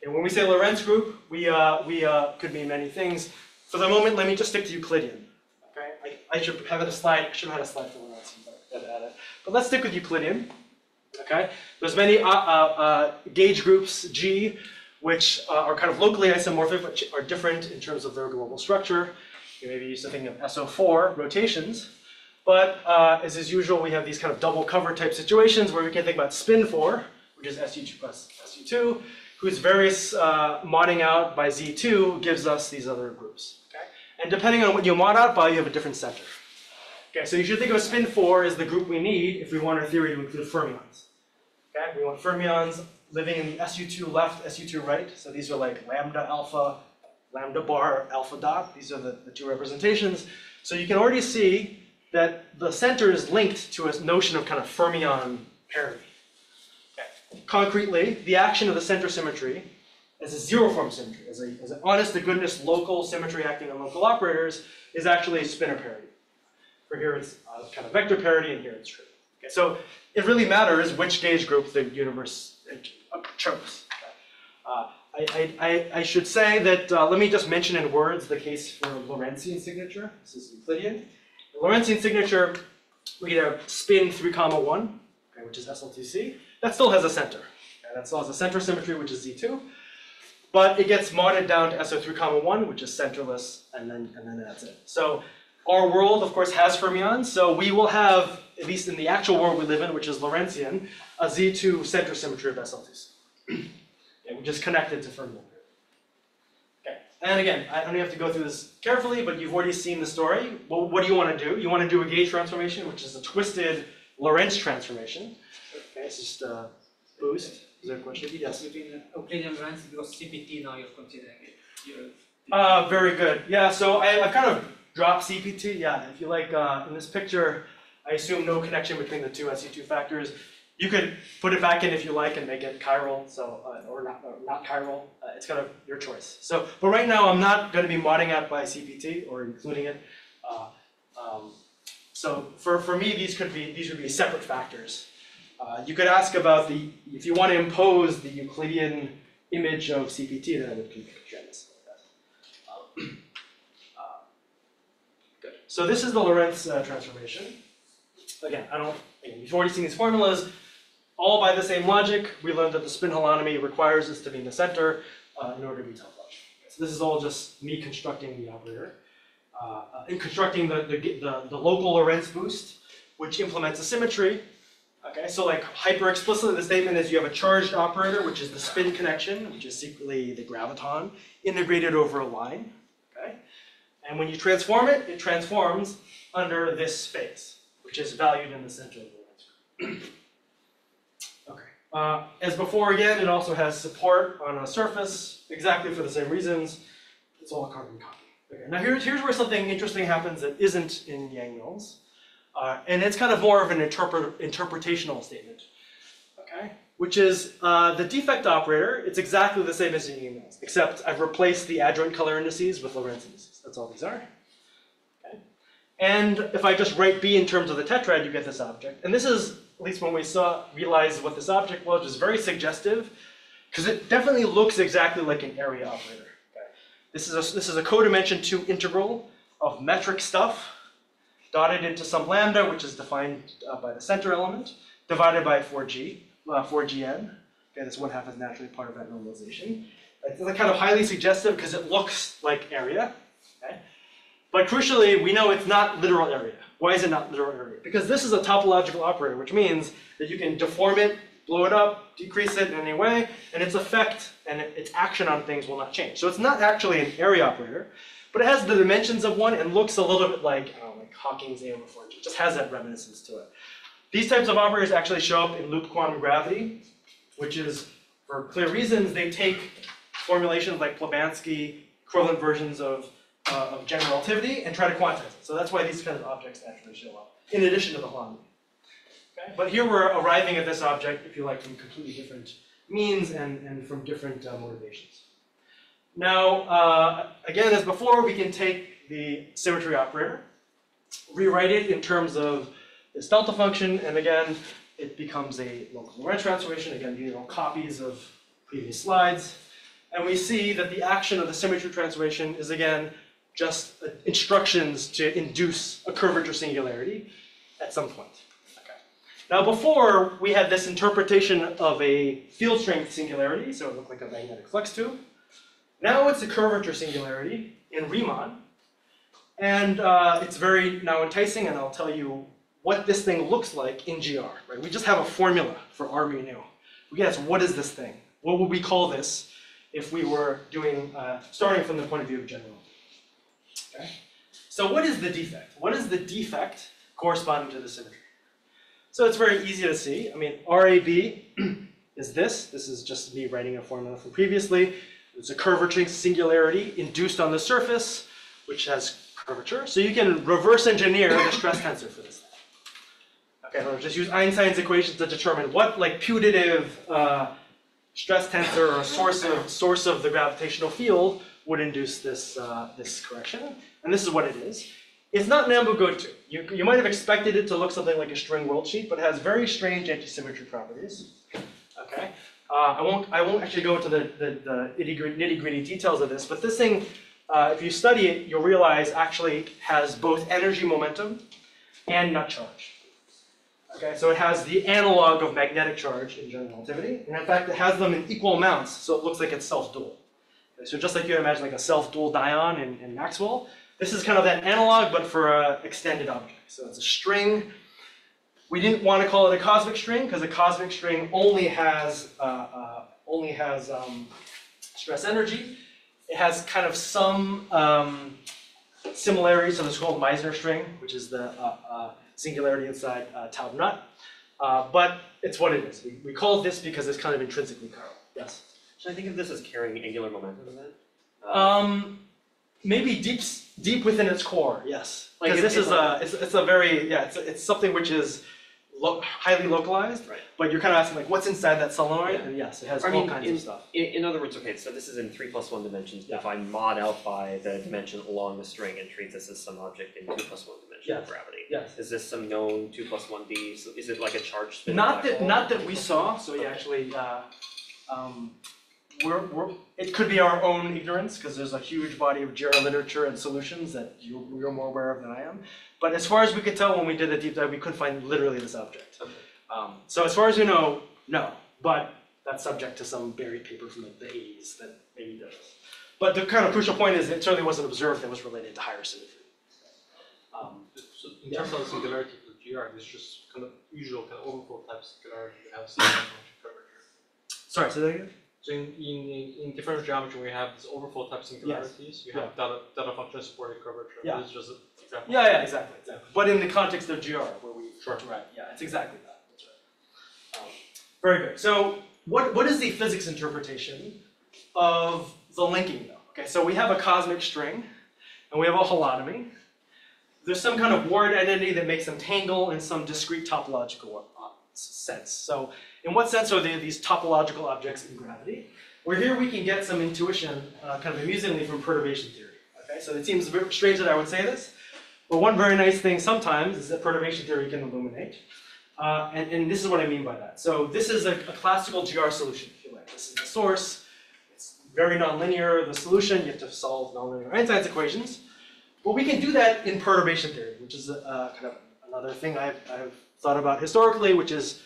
Okay, when we say Lorentz group, we uh, we uh, could mean many things. For the moment, let me just stick to Euclidean. Okay, I, I should have had a slide. I should have had a slide for Lorentz, but I gotta add it. But let's stick with Euclidean. Okay, there's many uh, uh, uh, gauge groups G, which uh, are kind of locally isomorphic, but are different in terms of their global structure. You maybe used to think of SO4 rotations. But uh, as is usual, we have these kind of double cover type situations where we can think about spin 4, which is SU2 plus SU2, whose various uh, modding out by Z2 gives us these other groups. Okay? And depending on what you mod out by, you have a different center. Okay, so you should think of spin 4 as the group we need if we want our theory to include fermions. Okay, we want fermions living in the SU2 left, SU2 right. So these are like lambda alpha, lambda bar, alpha dot. These are the, the two representations. So you can already see that the center is linked to a notion of kind of fermion parity. Okay. Concretely, the action of the center symmetry as a zero form symmetry, as, a, as an honest to goodness local symmetry acting on local operators, is actually a spinor parity. For here it's uh, kind of vector parity, and here it's true. Okay, so it really matters which gauge group the universe uh, chose. Uh, I, I, I, should say that, uh, let me just mention in words the case for Lorentzian signature. This is Euclidean. The Lorentzian signature, we could have spin 3 comma 1, okay, which is SL2C. That still has a center. Okay, that still has a center symmetry, which is Z2. But it gets modded down to SO3 comma 1, which is centerless, and then, and then that's it. So our world, of course, has fermions, so we will have, at least in the actual world we live in, which is Lorentzian, a Z2 center symmetry of SL2C. we just connected to fermion. Okay, and again, I don't have to go through this carefully, but you've already seen the story. Well, what do you want to do? You want to do a gauge transformation, which is a twisted Lorentz transformation. Okay, it's just a boost. Is there a question? Yes. Between Euclidean lines, because CPT now you're considering it. You're- Uh, very good. Yeah, so I, I kind of dropped CPT. Yeah, if you like, uh, in this picture, I assume no connection between the two SU2 factors. You could put it back in if you like and make it chiral, so uh, or not not chiral. Uh, it's kind of your choice. So, but right now I'm not going to be modding out by CPT or including it. Uh, um, so for, for me, these could be these would be separate factors. Uh, you could ask about the if you want to impose the Euclidean image of CPT, then I would this. So this is the Lorentz uh, transformation. Again, I don't. Again, you've already seen these formulas. All by the same logic. We learned that the spin holonomy requires this to be in the center uh, in order to be topological. So this is all just me constructing the operator, uh, constructing the, the the the local Lorentz boost, which implements a symmetry. Okay, so like hyper explicitly, the statement is you have a charged operator, which is the spin connection, which is secretly the graviton, integrated over a line. And when you transform it, it transforms under this space, which is valued in the center of the group. okay, uh, as before, again, it also has support on a surface, exactly for the same reasons. It's all carbon copy. Okay, now here's here's where something interesting happens that isn't in Yang-Mills. Uh, and it's kind of more of an interpret, interpretational statement, okay? Which is uh, the defect operator, it's exactly the same as in Yang-Mills, except I've replaced the adjoint color indices with Lorentz indices. That's all these are, okay? And if I just write B in terms of the tetrad, you get this object. And this is, at least when we saw, realized what this object was, was very suggestive, because it definitely looks exactly like an area operator. Okay. This is a, this is a codimension two integral of metric stuff dotted into some lambda, which is defined uh, by the center element, divided by 4g, uh, 4gn. Okay, this one half is naturally part of that normalization. It's kind of highly suggestive because it looks like area. Okay? But crucially, we know it's not literal area. Why is it not literal area? Because this is a topological operator, which means that you can deform it, blow it up, decrease it in any way, and its effect and its action on things will not change. So it's not actually an area operator, but it has the dimensions of one and looks a little bit like, know, like Hawking's over 4G. It just has that reminiscence to it. These types of operators actually show up in loop quantum gravity, which is, for clear reasons, they take formulations like Plebanski, equivalent versions of, uh, of general relativity, and try to quantize it. So that's why these kinds of objects naturally show up, in addition to the Hahn. Okay? But here we're arriving at this object, if you like, from completely different means and, and from different uh, motivations. Now, uh, again, as before, we can take the symmetry operator, rewrite it in terms of this delta function, and again, it becomes a local Lorentz transformation. Again, these are all copies of previous slides. And we see that the action of the symmetry transformation is again just uh, instructions to induce a curvature singularity at some point. Okay. Now before, we had this interpretation of a field strength singularity, so it looked like a magnetic flux tube. Now it's a curvature singularity in Riemann. And uh, it's very now enticing, and I'll tell you what this thing looks like in GR. Right? We just have a formula for R mu nu. We guess what is this thing? What would we call this if we were doing uh, starting from the point of view of general? Okay. So what is the defect? What is the defect corresponding to the symmetry? So it's very easy to see. I mean, RAB is this. This is just me writing a formula from previously. It's a curvature singularity induced on the surface, which has curvature. So you can reverse engineer the stress tensor for this. Okay, so just use Einstein's equations to determine what like putative uh, stress tensor or source of source of the gravitational field would induce this uh, this correction. And this is what it is. It's not Nambu-Goto. You, you might have expected it to look something like a string world sheet, but it has very strange antisymmetry properties. Okay. Uh, I won't I won't actually go into the, the, the nitty gritty details of this, but this thing, uh, if you study it, you'll realize actually has both energy momentum and nut charge. Okay, so it has the analog of magnetic charge in general relativity, and in fact it has them in equal amounts, so it looks like it's self-dual. So just like you imagine like a self-dual dion in, in Maxwell, this is kind of that analog but for an extended object. So it's a string. We didn't want to call it a cosmic string because a cosmic string only has uh, uh, only has um, stress energy. It has kind of some um, similarities to the so-called Misner string, which is the uh, uh, singularity inside uh, Taub-NUT. Uh, but it's what it is. We, we call this because it's kind of intrinsically chiral. Yes. Should I think of this as carrying angular momentum then? Uh, Um, maybe deep, s- deep within its core. Yes. Like Because if- this if is a, it's, it's a very, yeah, it's, it's something which is lo- highly localized. Right. But you're kind of asking like, what's inside that solenoid? Yeah. And yes, it has I all mean, kinds in, of stuff. in, in other words, okay, so this is in three plus one dimensions, if I mod out by the dimension along the string and treat this as some object in two plus one dimension of Yes. gravity. Yes. Is this some known two plus one D, is it like a charge spin? Not black that, hole? not that we saw, so we actually, uh, um, we're, we're, it could be our own ignorance, because there's a huge body of GR literature and solutions that you, you're more aware of than I am. But as far as we could tell when we did the deep dive, we couldn't find literally this object. Okay. Um, so as far as we know, no, but that's subject to some buried paper from the, the eighties that maybe does. But the kind of crucial point is it certainly wasn't observed that was related to higher symmetry. Um, So in terms of the singularity for the GR, it's just kind of usual kind of overflow type singularity we have seen in curvature. sorry, say that again? So in, in, in, different geometry, we have this overflow type singularities. you have data, delta function supported curvature. Yeah. This is just an example. Yeah, yeah, exactly, exactly. But in the context of GR, where we, Sure. right, yeah, it's exactly that, right. Um, Very good, so what, what is the physics interpretation of the linking though? Okay, so we have a cosmic string, and we have a holonomy. There's some kind of Ward identity that makes them tangle in some discrete topological uh, sense. So in what sense are they these topological objects in gravity? Where here we can get some intuition, uh, kind of amusingly from perturbation theory. Okay, so it seems strange that I would say this, But one very nice thing sometimes is that perturbation theory can illuminate. Uh, and, and this is what I mean by that. So this is a, a classical GR solution, if you like. This is the source. It's very nonlinear, the solution. You have to solve nonlinear Einstein's equations. But we can do that in perturbation theory, which is uh, kind of another thing I've, I've thought about historically, which is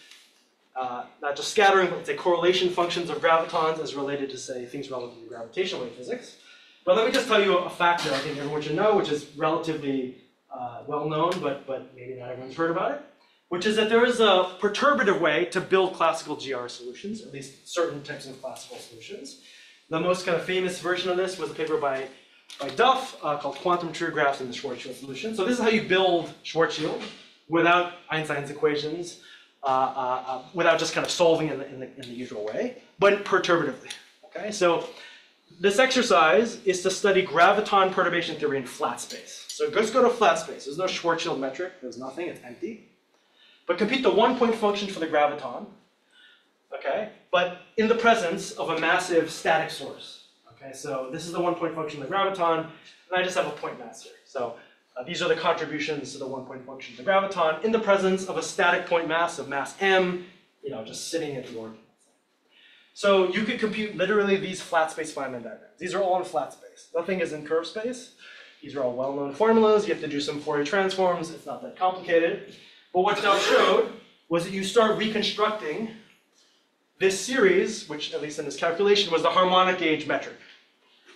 uh, not just scattering, but say correlation functions of gravitons as related to say things relative to gravitational wave physics. But let me just tell you a fact that I think everyone should know, which is relatively uh, well known, but but maybe not everyone's heard about it, which is that there is a perturbative way to build classical GR solutions, at least certain types of classical solutions. The most kind of famous version of this was a paper by by Duff uh, called Quantum Tree Graphs in the Schwarzschild solution. So this is how you build Schwarzschild without Einstein's equations, uh, uh, uh, without just kind of solving in the, in the, in the usual way, but perturbatively. Okay, so this exercise is to study graviton perturbation theory in flat space. So let's go to flat space. There's no Schwarzschild metric. There's nothing. It's empty. But compute the one-point function for the graviton. Okay, but in the presence of a massive static source. Okay, so this is the one-point function of the graviton, and I just have a point mass here. So uh, these are the contributions to the one-point function of the graviton in the presence of a static point mass of mass m, you know, just sitting at the origin. So you could compute literally these flat space Feynman diagrams. These are all in flat space. Nothing is in curve space. These are all well-known formulas. You have to do some Fourier transforms. It's not that complicated. But what Duff showed was that you start reconstructing this series, which at least in this calculation was the harmonic gauge metric.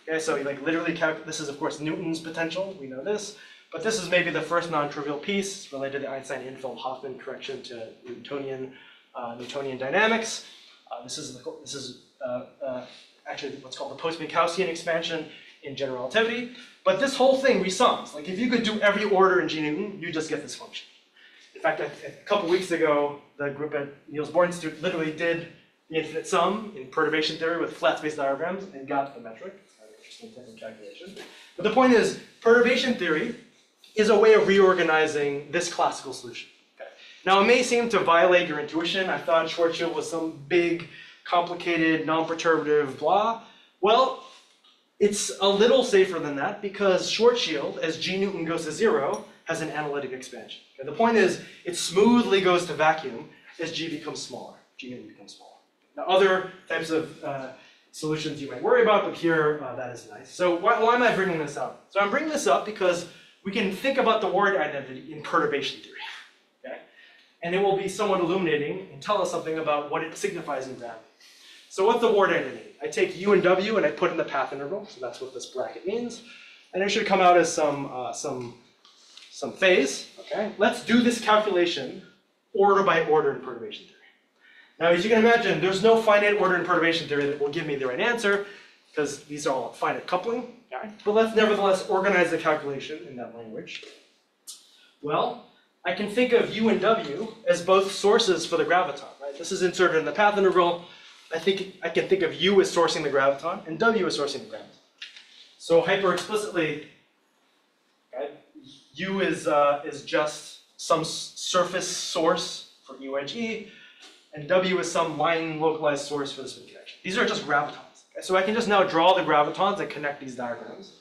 Okay, so like literally. This is of course Newton's potential. We know this. But this is maybe the first non-trivial piece related to the Einstein-Infeld-Hoffmann correction to Newtonian uh, Newtonian dynamics. Uh, this is the, this is uh, uh, actually what's called the post-Minkowskian expansion in general relativity. But this whole thing resums. Like if you could do every order in G Newton, you just get this function. In fact, a, a couple weeks ago, the group at Niels Bohr Institute literally did the infinite sum in perturbation theory with flat space diagrams and got the metric. Calculation. But the point is, perturbation theory is a way of reorganizing this classical solution. Okay. Now, it may seem to violate your intuition. I thought Schwarzschild was some big, complicated, non-perturbative blah. Well, it's a little safer than that because Schwarzschild, as G Newton goes to zero, has an analytic expansion. Okay, the point is, it smoothly goes to vacuum as G becomes smaller. G Newton becomes smaller. Now, other types of uh, solutions you might worry about, but here uh, that is nice. So why, why am I bringing this up? So I'm bringing this up because we can think about the Ward identity in perturbation theory. Okay? And it will be somewhat illuminating and tell us something about what it signifies in gravity. So what's the Ward identity? I take u and w and I put in the path integral, so that's what this bracket means. And it should come out as some, uh, some, some phase, okay? Let's do this calculation order by order in perturbation theory. Now, as you can imagine, there's no finite order in perturbation theory that will give me the right answer, because these are all finite coupling? But let's nevertheless organize the calculation in that language. Well, I can think of u and w as both sources for the graviton, right? This is inserted in the path integral. I think I can think of u as sourcing the graviton and w as sourcing the graviton. So hyper explicitly, u is uh, is just some surface source for u edge e, and w is some line localized source for the spin connection. These are just gravitons. Okay? So I can just now draw the gravitons and connect these diagrams.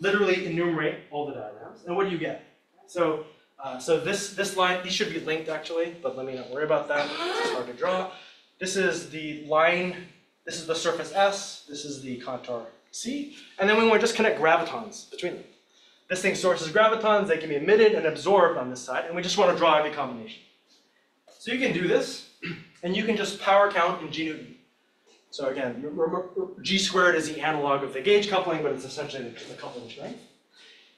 Literally enumerate all the diagrams, and what do you get? So uh, so this this line these should be linked actually, but let me not worry about that. It's hard to draw. This is the line. This is the surface S. This is the contour C, and then we want to just connect gravitons between them. This thing sources gravitons, they can be emitted and absorbed on this side, and we just want to draw every combination. So you can do this, and you can just power count in G Newton. So again, G squared is the analog of the gauge coupling, but it's essentially the, coupling strength.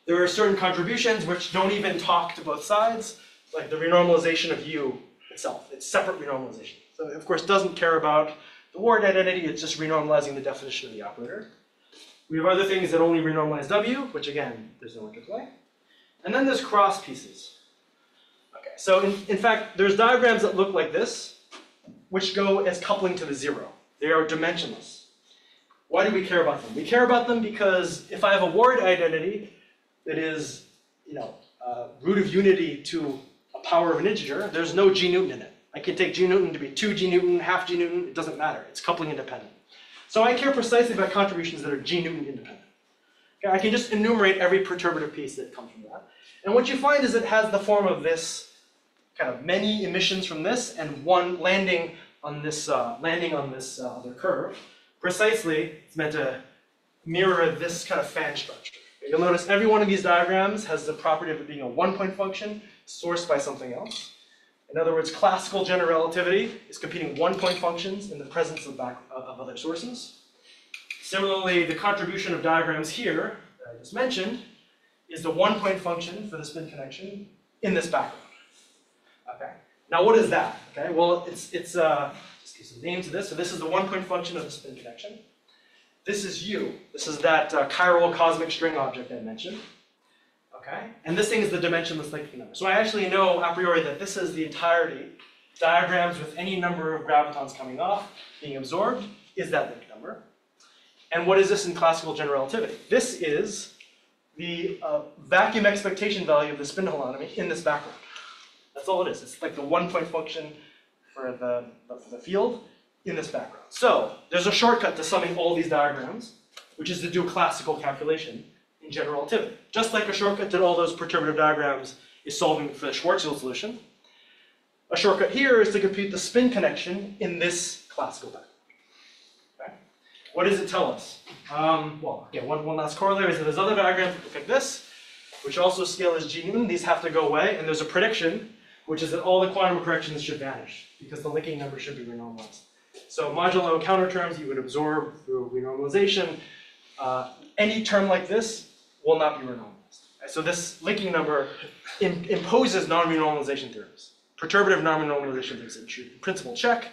There are certain contributions which don't even talk to both sides, like the renormalization of U itself. It's separate renormalization. So of course, doesn't care about the Ward identity, it's just renormalizing the definition of the operator. We have other things that only renormalize W, which again, there's no interplay. And then there's cross pieces. So in, in fact, there's diagrams that look like this, which go as coupling to the zero. They are dimensionless. Why do we care about them? We care about them because if I have a Ward identity that is, you know, uh, root of unity to a power of an integer, there's no G Newton in it. I can take G Newton to be 2 G Newton, half G Newton, it doesn't matter. It's coupling independent. So I care precisely about contributions that are G Newton independent. Okay, I can just enumerate every perturbative piece that comes from that. And what you find is it has the form of this kind of many emissions from this and one landing on this uh, landing on this uh, other curve. Precisely, it's meant to mirror this kind of fan structure. You'll notice every one of these diagrams has the property of it being a one-point function sourced by something else. In other words, classical general relativity is computing one-point functions in the presence of, back, of other sources. Similarly, the contribution of diagrams here, that I just mentioned, is the one-point function for the spin connection in this background. Okay, now what is that? Okay, well, it's, it's, uh, just give some name to this. So this is the one-point function of the spin connection. This is U. This is that uh, chiral cosmic string object I mentioned. Okay, and this thing is the dimensionless linking number. So I actually know a priori that this is the entirety, diagrams with any number of gravitons coming off, being absorbed, is that link number. And what is this in classical general relativity? This is the uh, vacuum expectation value of the spin holonomy in this background. That's all it is. It's like the one point function for the, the field in this background. So there's a shortcut to summing all these diagrams, which is to do a classical calculation in general relativity. Just like a shortcut to all those perturbative diagrams is solving for the Schwarzschild solution, a shortcut here is to compute the spin connection in this classical background. What does it tell us? Um, well, again, one, one last corollary is that there's other diagrams that look like this, which also scale as g. These have to go away, and there's a prediction, which is that all the quantum corrections should vanish, because the linking number should be renormalized. So modulo counter terms you would absorb through renormalization. Uh, any term like this will not be renormalized. So this linking number im- imposes non-renormalization theorems. Perturbative non-renormalization theorems in principle check,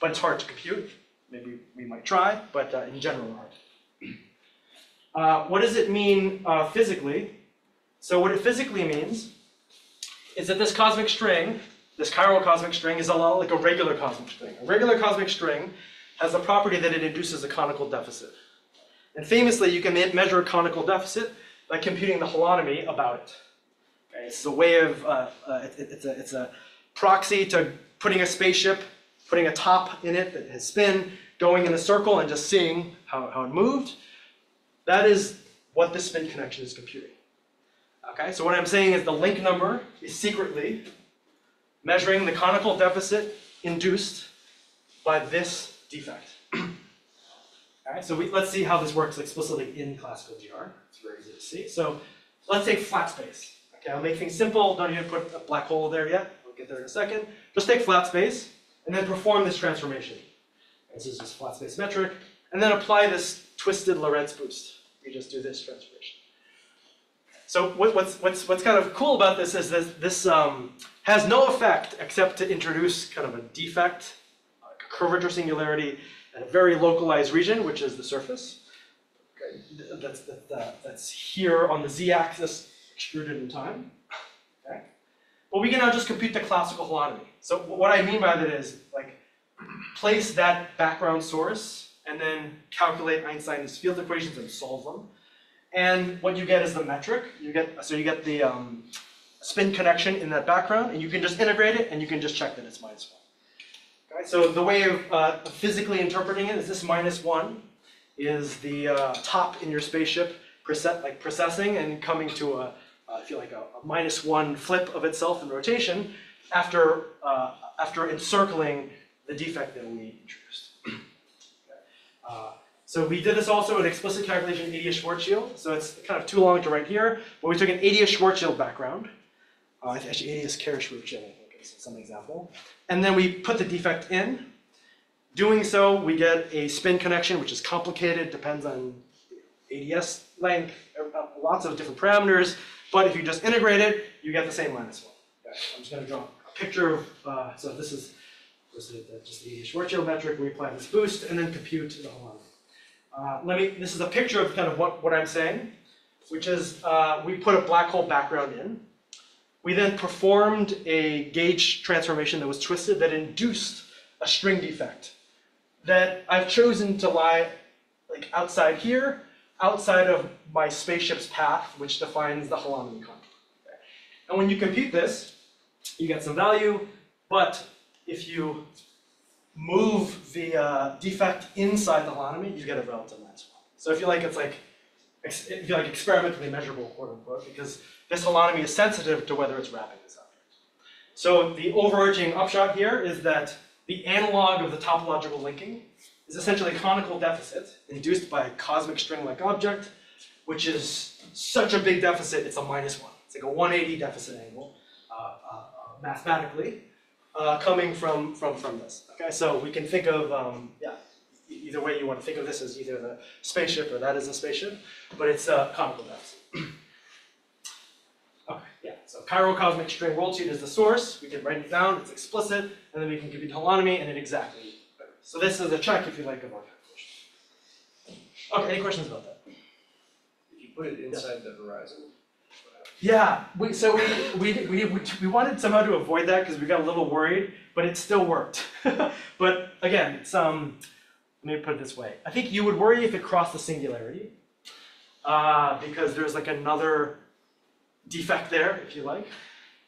but it's hard to compute. Maybe we might try, but uh, in general hard. Uh, what does it mean uh, physically? So what it physically means is that this cosmic string, this chiral cosmic string, is a lot like a regular cosmic string. A regular cosmic string has the property that it induces a conical deficit. And famously, you can measure a conical deficit by computing the holonomy about it. Okay, it's a way of, uh, uh, it- it- it's, a, it's a proxy to putting a spaceship, putting a top in it that has spin, going in a circle and just seeing how, how it moved. That is what the spin connection is computing. Okay, so what I'm saying is the link number is secretly measuring the conical deficit induced by this defect. Alright, so we, let's see how this works explicitly in classical GR. It's very easy to see. So let's take flat space. Okay, I'll make things simple, don't even put a black hole there yet. We'll get there in a second. Just take flat space and then perform this transformation. This is just flat space metric. And then apply this twisted Lorentz boost. We just do this transformation. So what, what's, what's, what's kind of cool about this is that this um, has no effect except to introduce kind of a defect, a curvature singularity at a very localized region, which is the surface. Okay, That's, that, that- that's here on the z-axis extruded in time. Okay. But we can now just compute the classical holonomy. So what I mean by that is like place that background source and then calculate Einstein's field equations and solve them. And what you get is the metric. You get so you get the um, spin connection in that background, and you can just integrate it, and you can just check that it's minus one. Okay, so the way of uh, physically interpreting it is this minus one is the uh, top in your spaceship like processing and coming to a I feel like a, a minus one flip of itself in rotation after uh, after encircling the defect that we introduced. Okay. So we did this also with explicit calculation of ADS Schwarzschild. So it's kind of too long to write here, but we took an ADS Schwarzschild background. Uh, actually, ADS Kerr Schwarzschild, I think is some example. And then we put the defect in. Doing so, we get a spin connection, which is complicated, depends on ADS length, uh, lots of different parameters. But if you just integrate it, you get the same minus one. Okay, I'm just going to draw a picture of, uh, so this is just the Schwarzschild metric, we apply this boost and then compute the holonomy. Uh, let me, this is a picture of kind of what, what I'm saying, which is uh, we put a black hole background in. We then performed a gauge transformation that was twisted that induced a string defect that I've chosen to lie like outside here, outside of my spaceship's path, which defines the holonomy contour. And when you compute this, you get some value, but if you move the uh, defect inside the holonomy, you get a relative minus one. So if you like, it's like if you like experimentally measurable, quote unquote, because this holonomy is sensitive to whether it's wrapping this object. So the overarching upshot here is that the analog of the topological linking is essentially a conical deficit induced by a cosmic string-like object, which is such a big deficit, it's a minus one. It's like a 180 deficit angle uh, uh, uh, mathematically uh, coming from, from, from this. Okay, so we can think of, um, yeah, either way you want to think of this as either the spaceship or that is a spaceship, but it's a conical deficit. Okay, yeah, so chiral cosmic string worldsheet is the source, we can write it down, it's explicit, and then we can compute holonomy and it exactly. So this is a check, if you like, of our calculation. Okay, any questions about that? If you put it inside the horizon? Yeah, we, so we, we, we, we, wanted somehow to avoid that because we got a little worried, but it still worked. But again, it's, um, let me put it this way, I think you would worry if it crossed the singularity. Uh, because there's like another defect there, if you like.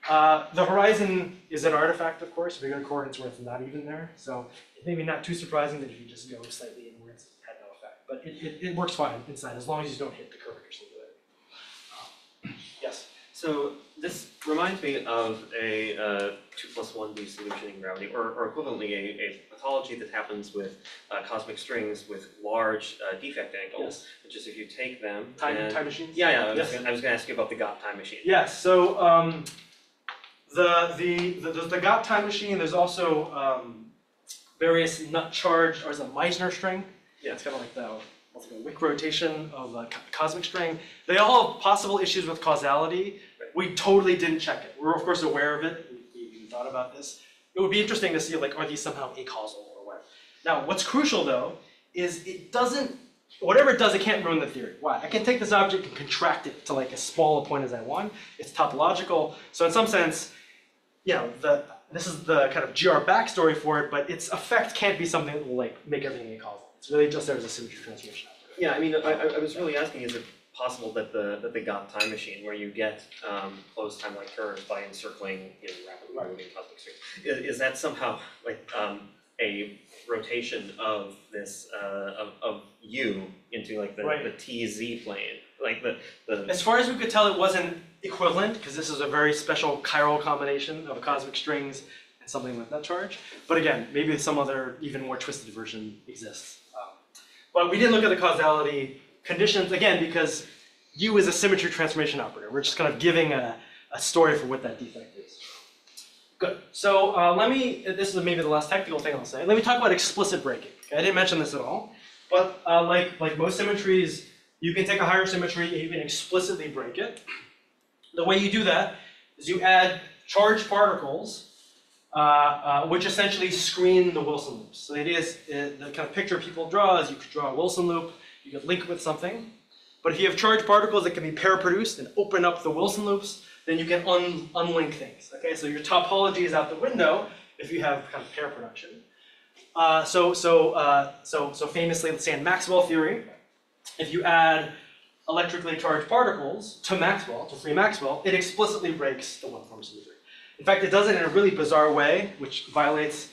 Uh, the horizon is an artifact, of course, got coordinates where it's not even there, so it may be not too surprising that if you just go slightly inwards, it had no effect. But it, it, it works fine inside, as long as you don't hit the curvature singularity. Yes? So this reminds me of a uh, two plus one D solution in gravity, or, or equivalently a, a pathology that happens with uh, cosmic strings with large uh, defect angles, which is if you take them Time, and- time machines? Yeah, yeah, I was Yes. gonna, I was gonna ask you about the Gott time machine. Yes, so um, the, the, the, there's the Gott time machine, there's also um, various NUT charge, or is it Misner string? Yeah, it's kind of like the, what's it called, wick rotation of a co- cosmic string. They all have possible issues with causality. We totally didn't check it. We're of course aware of it, we, thought about this. It would be interesting to see like, are these somehow acausal or what? Now, what's crucial though, is it doesn't, whatever it does, it can't ruin the theory. Why? I can take this object and contract it to like as small a point as I want. It's topological. So in some sense, you know, the, this is the kind of GR backstory for it, but its effect can't be something that will like make everything acausal. It's really just there as a symmetry transformation. Yeah, I mean, I I was really asking, is it possible that the, that the Gott time machine, where you get um, closed time-like curves by encircling, you know, rapidly moving cosmic strings, is, is that somehow like um, a rotation of this, uh, of, of U into like the, Right. the TZ plane, like the, the, As far as we could tell, it wasn't equivalent, because this is a very special chiral combination of cosmic strings and something with NUT charge. But again, maybe some other even more twisted version exists. Um, But we didn't look at the causality conditions, again, because U is a symmetry transformation operator. We're just kind of giving a, a story for what that defect is. Good, so uh, let me, this is maybe the last technical thing I'll say, let me talk about explicit breaking. Okay, I didn't mention this at all, but uh, like, like most symmetries, you can take a higher symmetry and you can explicitly break it. The way you do that is you add charged particles, uh, uh, which essentially screen the Wilson loops. So the idea is, uh, the kind of picture people draw is you could draw a Wilson loop, you could link it with something, but if you have charged particles that can be pair produced and open up the Wilson loops, then you can un unlink things. Okay, so your topology is out the window if you have kind of pair production. Uh, so so uh, so so famously, let's say in Maxwell theory, if you add electrically charged particles to Maxwell, to free Maxwell, it explicitly breaks the one form symmetry. In fact, it does it in a really bizarre way, which violates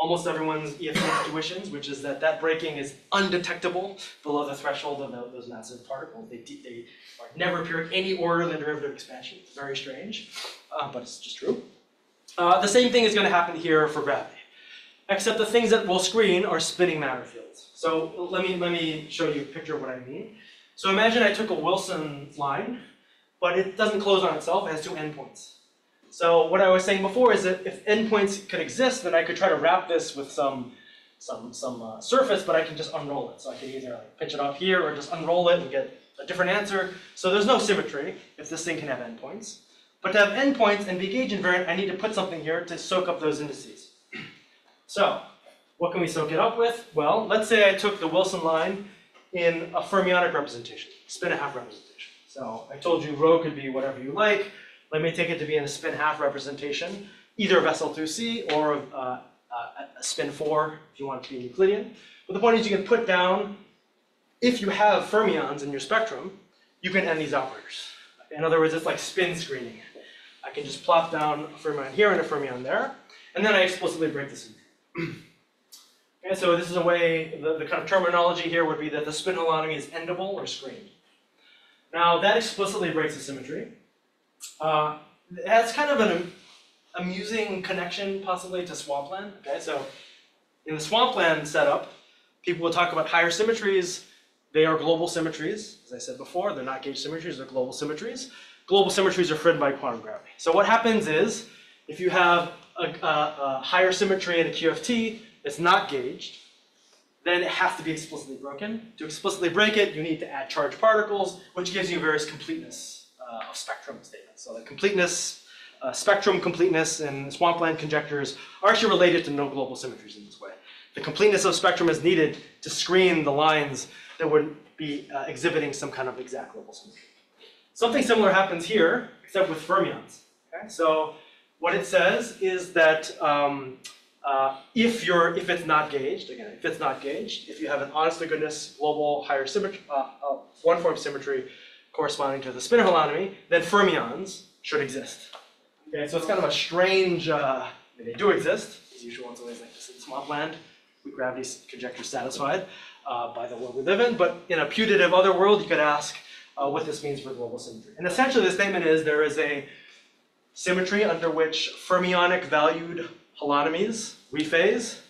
almost everyone's EFT intuitions, which is that that breaking is undetectable below the threshold of tho- those massive particles. They, they never appear in any order in the derivative expansion. It's very strange, uh, but it's just true. Uh, the same thing is going to happen here for gravity, except the things that will screen are spinning matter fields. So let me let me show you a picture of what I mean. So imagine I took a Wilson line, but it doesn't close on itself. It has two endpoints. So what I was saying before is that if endpoints could exist, then I could try to wrap this with some some some uh, surface, but I can just unroll it. So I could either like pinch it off here or just unroll it and get a different answer. So there's no symmetry if this thing can have endpoints. But to have endpoints and be gauge invariant, I need to put something here to soak up those indices. So what can we soak it up with? Well, let's say I took the Wilson line in a fermionic representation, spin a half representation. So I told you rho could be whatever you like. Let me take it to be in a spin half representation, either of SL2C or of uh, uh, a spin 4 if you want it to be Euclidean. But the point is you can put down, if you have fermions in your spectrum, you can end these operators. In other words, it's like spin screening. I can just plop down a fermion here and a fermion there, and then I explicitly break this in. Okay, so this is a way, the, the kind of terminology here would be that the spin holonomy is endable or screened. Now, that explicitly breaks the symmetry. Uh, it has kind of an amusing connection possibly to swampland. Okay, so in the swampland setup, people will talk about higher symmetries. They are global symmetries. As I said before, they're not gauge symmetries, they're global symmetries. Global symmetries are driven by quantum gravity. So what happens is, if you have a, a, a higher symmetry in a QFT that's not gauged, then it has to be explicitly broken. To explicitly break it, you need to add charged particles, which gives you various completeness uh, of spectrum statements. So the completeness, uh, spectrum completeness and swampland conjectures are actually related to no global symmetries in this way. The completeness of spectrum is needed to screen the lines that would be uh, exhibiting some kind of exact global symmetry. Something similar happens here, except with fermions. Okay? So what it says is that um, uh, if you're if it's not gauged, again, if it's not gauged, if you have an honest to goodness global higher symmetry, uh, uh, one form symmetry corresponding to the spinor holonomy, then fermions should exist. Okay, so it's kind of a strange. Uh, they do exist. As usual, it's always like this in swampland. Weak gravity conjecture satisfied uh, by the world we live in, but in a putative other world, you could ask uh, what this means for global symmetry. And essentially, the statement is there is a symmetry under which fermionic valued holonomies rephase,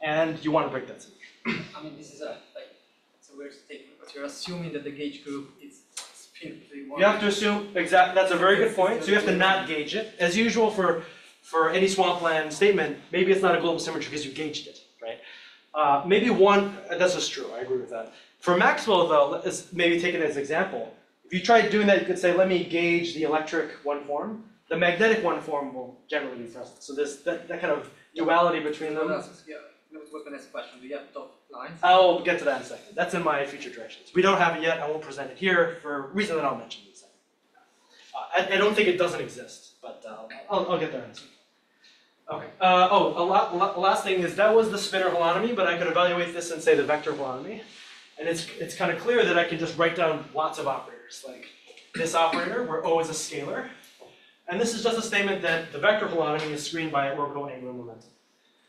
and you want to break that symmetry. I mean, this is a, like, it's a weird statement, but you're assuming that the gauge group You have to assume exact. That's a very good point. So you have to not gauge it, as usual for for any swampland statement. Maybe it's not a global symmetry because you gauged it, right? Uh, maybe one. That's just true. I agree with that. For Maxwell, though, let's maybe take it as an example. If you tried doing that, you could say, let me gauge the electric one form. The magnetic one form will generally be present. So there's that, that kind of duality between them. that's, yeah, that was the next question, do you have lines? I'll get to that in a second. That's in my future directions. We don't have it yet. I won't present it here for a reason that I'll mention in a second. Uh, I, I don't think it doesn't exist, but uh, I'll, I'll get there in a second. Okay. Uh, oh, a lot, la- last thing is that was the spinor holonomy, but I could evaluate this and say the vector holonomy. And it's, it's kind of clear that I can just write down lots of operators, like this operator, where O is a scalar. And this is just a statement that the vector holonomy is screened by orbital angular momentum.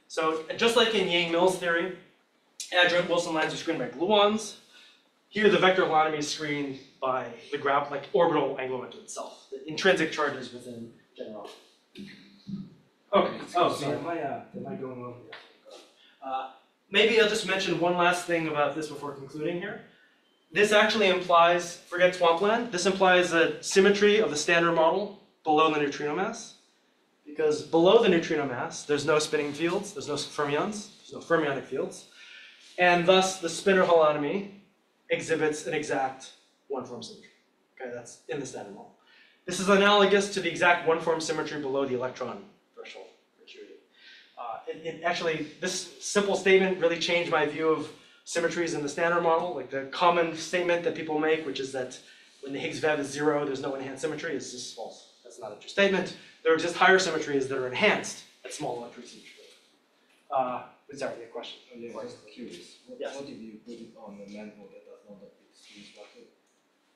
So just like in Yang-Mills theory, adjoint Wilson lines are screened by gluons. Here, the vector holonomy is screened by the grav, like orbital angular momentum itself, the intrinsic charges within general. Okay. Oh, sorry. Am I, uh, am I going over here? Uh, maybe I'll just mention one last thing about this before concluding here. This actually implies, forget swampland, this implies a symmetry of the standard model below the neutrino mass. Because below the neutrino mass, there's no spinning fields, there's no fermions, there's no fermionic fields. And thus, the spinor holonomy exhibits an exact one-form symmetry. Okay, that's in the standard model. This is analogous to the exact one-form symmetry below the electron threshold Uh, it, it actually, this simple statement really changed my view of symmetries in the standard model. Like the common statement that people make, which is that when the Higgs VEV is zero, there's no enhanced symmetry, is just false. That's not a true statement. There exist higher symmetries that are enhanced at small electric symmetry. Uh, sorry, your question. Oh, yeah, just curious. What, Yes. what if you put it on the manhole that does not exceed bucket?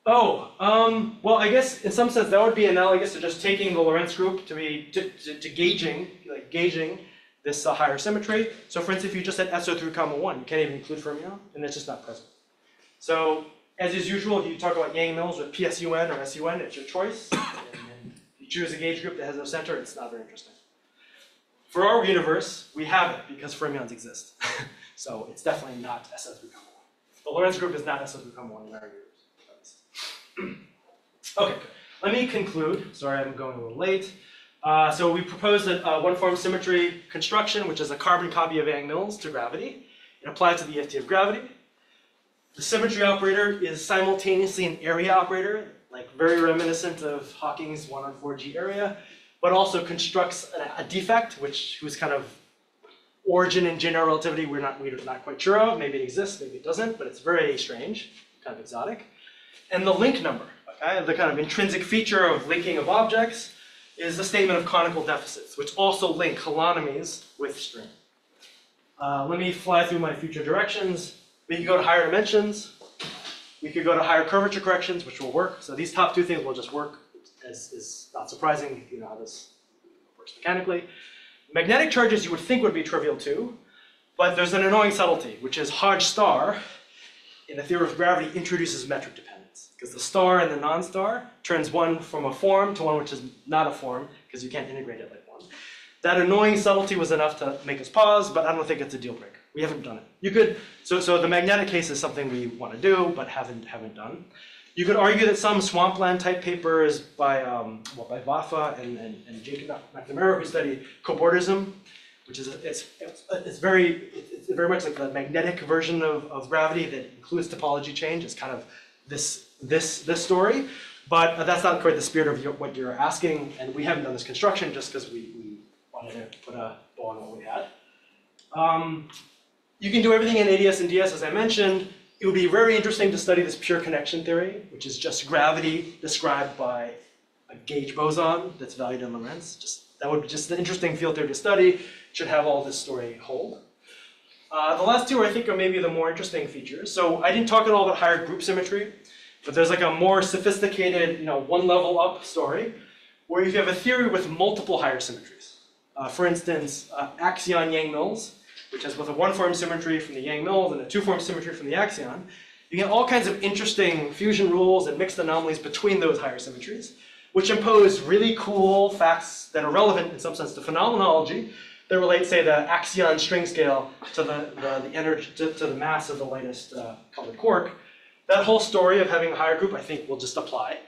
Oh, um, well, I guess in some sense that would be analogous to just taking the Lorentz group to be to, to, to gauging, like gauging this uh, higher symmetry. So, for instance, if you just said SO3 comma one, you can't even include fermion, and it's just not present. So, as is usual, if you talk about Yang Mills with PSUN or SUN, it's your choice. and, and if you choose a gauge group that has no center, it's not very interesting. For our universe, we have it because fermions exist. so it's definitely not SO3 comma one. The Lorentz group is not SO3 comma one in our universe. Okay, let me conclude. Sorry, I'm going a little late. Uh, so we proposed a, a one-form symmetry construction, which is a carbon copy of Yang-Mills to gravity. It applies to the EFT of gravity. The symmetry operator is simultaneously an area operator, like very reminiscent of Hawking's 1 on 4G area, but also constructs a, a defect, which whose kind of origin in general relativity we're not we're not quite sure of. Maybe it exists, maybe it doesn't, but it's very strange, kind of exotic. And the link number, okay, the kind of intrinsic feature of linking of objects is the statement of conical deficits, which also link holonomies with string. Uh, let me fly through my future directions. We could go to higher dimensions. We could go to higher curvature corrections, which will work. So these top two things will just work, as is not surprising if you know how this works mechanically. Magnetic charges you would think would be trivial too, but there's an annoying subtlety, which is Hodge star in the theory of gravity introduces metric dependence. Because the star and the non-star turns one from a form to one which is not a form, because you can't integrate it like one. That annoying subtlety was enough to make us pause, but I don't think it's a deal breaker. We haven't done it. You could, so, so the magnetic case is something we want to do, but haven't, haven't done. You could argue that some swampland type papers by, um, well, by Vafa and, and, and Jacob McNamara who study cobordism, which is, it's, it's very, it's very much like the magnetic version of, of gravity that includes topology change. It's kind of this, this, this story. But uh, that's not quite the spirit of your, what you're asking, and we haven't done this construction just because we, we wanted to put a bow on what we had. Um, you can do everything in ADS and DS, as I mentioned. It would be very interesting to study this pure connection theory, which is just gravity described by a gauge boson that's valued in Lorentz. Just that would be just an interesting field theory to study. Should have all this story hold. Uh, the last two, I think, are maybe the more interesting features. So I didn't talk at all about higher group symmetry, but there's like a more sophisticated, you know, one level up story, where if you have a theory with multiple higher symmetries. Uh, for instance, uh, axion Yang-Mills, which has both a one-form symmetry from the Yang-Mills and a two-form symmetry from the axion. You get all kinds of interesting fusion rules and mixed anomalies between those higher symmetries, which impose really cool facts that are relevant in some sense to phenomenology that relate, say, the axion string scale to the, the, the energy to, to the mass of the lightest uh, colored quark. That whole story of having a higher group, I think, will just apply.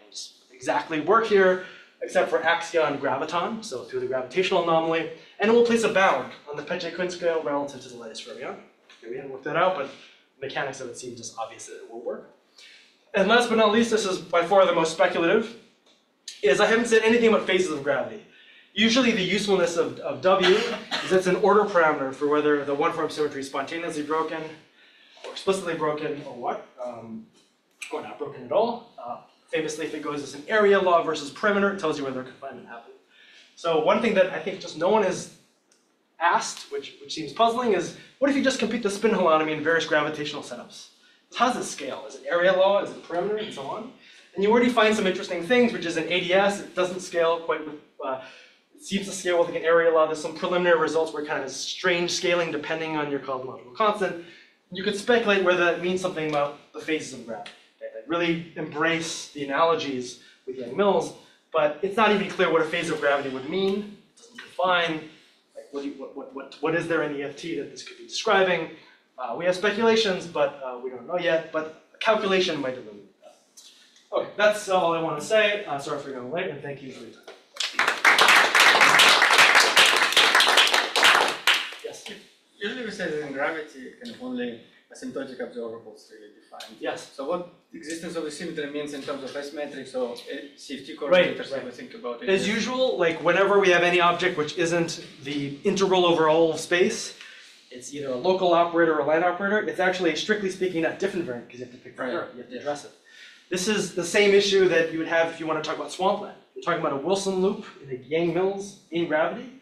Exactly work here, except for axion graviton, so through the gravitational anomaly, and it will place a bound on the Peccei-Quinn scale relative to the lattice fermion. Okay, we haven't worked that out, but mechanics of it seem just obvious that it will work. And last but not least, this is by far the most speculative, is I haven't said anything about phases of gravity. Usually the usefulness of, of W is it's an order parameter for whether the one-form symmetry is spontaneously broken, or explicitly broken, or what, um, or not broken at all. Uh, famously, if it goes as an area law versus perimeter, it tells you whether confinement happened. So one thing that I think just no one has asked, which, which seems puzzling, is what if you just compute the spin holonomy in various gravitational setups? How does it scale? Is it area law? Is it perimeter? And so on. And you already find some interesting things, which is in ADS, it doesn't scale quite with, uh, it seems to scale with like an area law. There's some preliminary results where it kind of has strange scaling depending on your cosmological constant. You could speculate whether that means something about the phases of gravity. Really embrace the analogies with Yang-Mills, but it's not even clear what a phase of gravity would mean. It doesn't define like what, you, what, what, what, what is there in EFT that this could be describing. Uh, we have speculations, but uh, we don't know yet. But a calculation might illuminate that. Okay, that's all I want to say. Uh, sorry for going late, and thank you for your time. Yes. Usually we say that in gravity, kind of only asymptotic observables really defined. Yes. So what existence of the symmetry means in terms of S matrix or CFT correlators right. when we think about it? As usual, like whenever we have any object which isn't the integral over all of space, it's either a local operator or a line operator. It's actually, strictly speaking, not different variant because you have to pick the Right. curve. You have to address it. This is the same issue that you would have if you want to talk about swampland. You're talking about a Wilson loop in a Yang-Mills in gravity.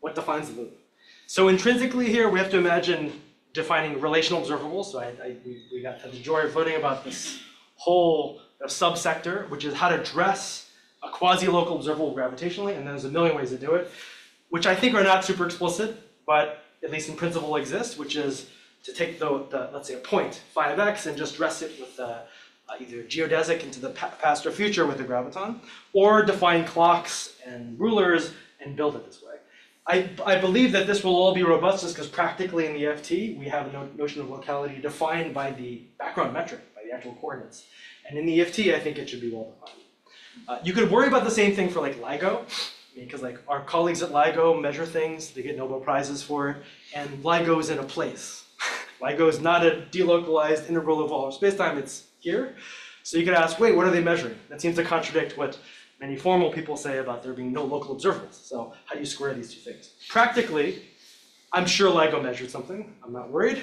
What defines the loop? So intrinsically here, we have to imagine defining relational observables. So I, I, we, we got to the joy of learning about this whole uh, subsector, which is how to dress a quasi-local observable gravitationally, and there's a million ways to do it, which I think are not super explicit, but at least in principle exist, which is to take the, the let's say a point, phi of x, and just dress it with uh, uh, either geodesic into the pa- past or future with a graviton, or define clocks and rulers and build it this way. I, I believe that this will all be robustness because practically in the FT, we have a no- notion of locality defined by the background metric, by the actual coordinates. And in the EFT, I think it should be well defined. Uh, you could worry about the same thing for like LIGO, because like our colleagues at LIGO measure things, they get Nobel Prizes for it, and LIGO is in a place. LIGO is not a delocalized integral of all of spacetime, it's here. So you could ask, wait, what are they measuring? That seems to contradict what many formal people say about there being no local observables. So how do you square these two things? Practically, I'm sure LIGO measured something, I'm not worried.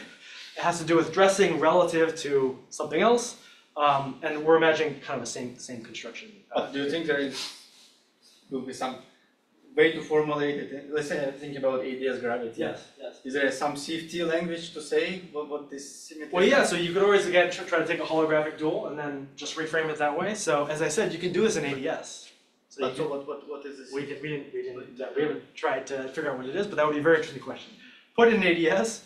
It has to do with dressing relative to something else, um, and we're imagining kind of the same, same construction. Uh, But do you think there is, will be some way to formulate it? Let's say I think about ADS gravity. Yes, yes. Is there some CFT language to say what, what this symmetry? Well, yeah, so you could always again try to take a holographic dual and then just reframe it that way. So as I said, you can do this in ADS. So you so what, what, what is this? we, did, we didn't we didn't we haven't tried to figure out what it is, but that would be a very interesting question. Put it in ADS,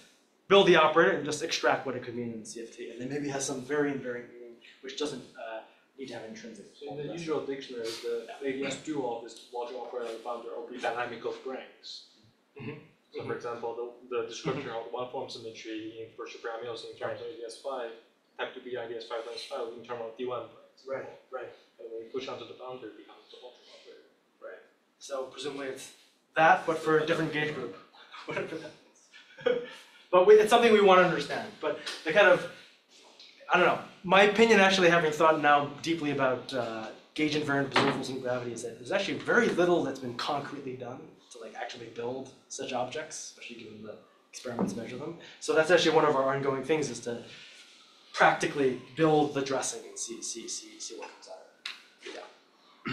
build the operator, and just extract what it could mean in CFT, and then maybe it has some variant variant meaning which doesn't uh, need to have intrinsic. So in the usual dictionary, the ADS dual is logic operator boundary or be dynamical springs. Mhm. So for example, the, the description of one form symmetry in virtual parameters in terms of ADS five, type to be ADS five times five in terms of D one, for. Right, right. And when you push onto the boundary, it becomes the logic operator. So presumably it's that, but for a different gauge group, whatever that is. But we, it's something we want to understand, but the kind of, I don't know, my opinion actually having thought now deeply about uh, gauge invariant observables in gravity is that there's actually very little that's been concretely done to like actually build such objects, especially given the experiments measure them. So that's actually one of our ongoing things is to practically build the dressing and see, see, see, see what comes.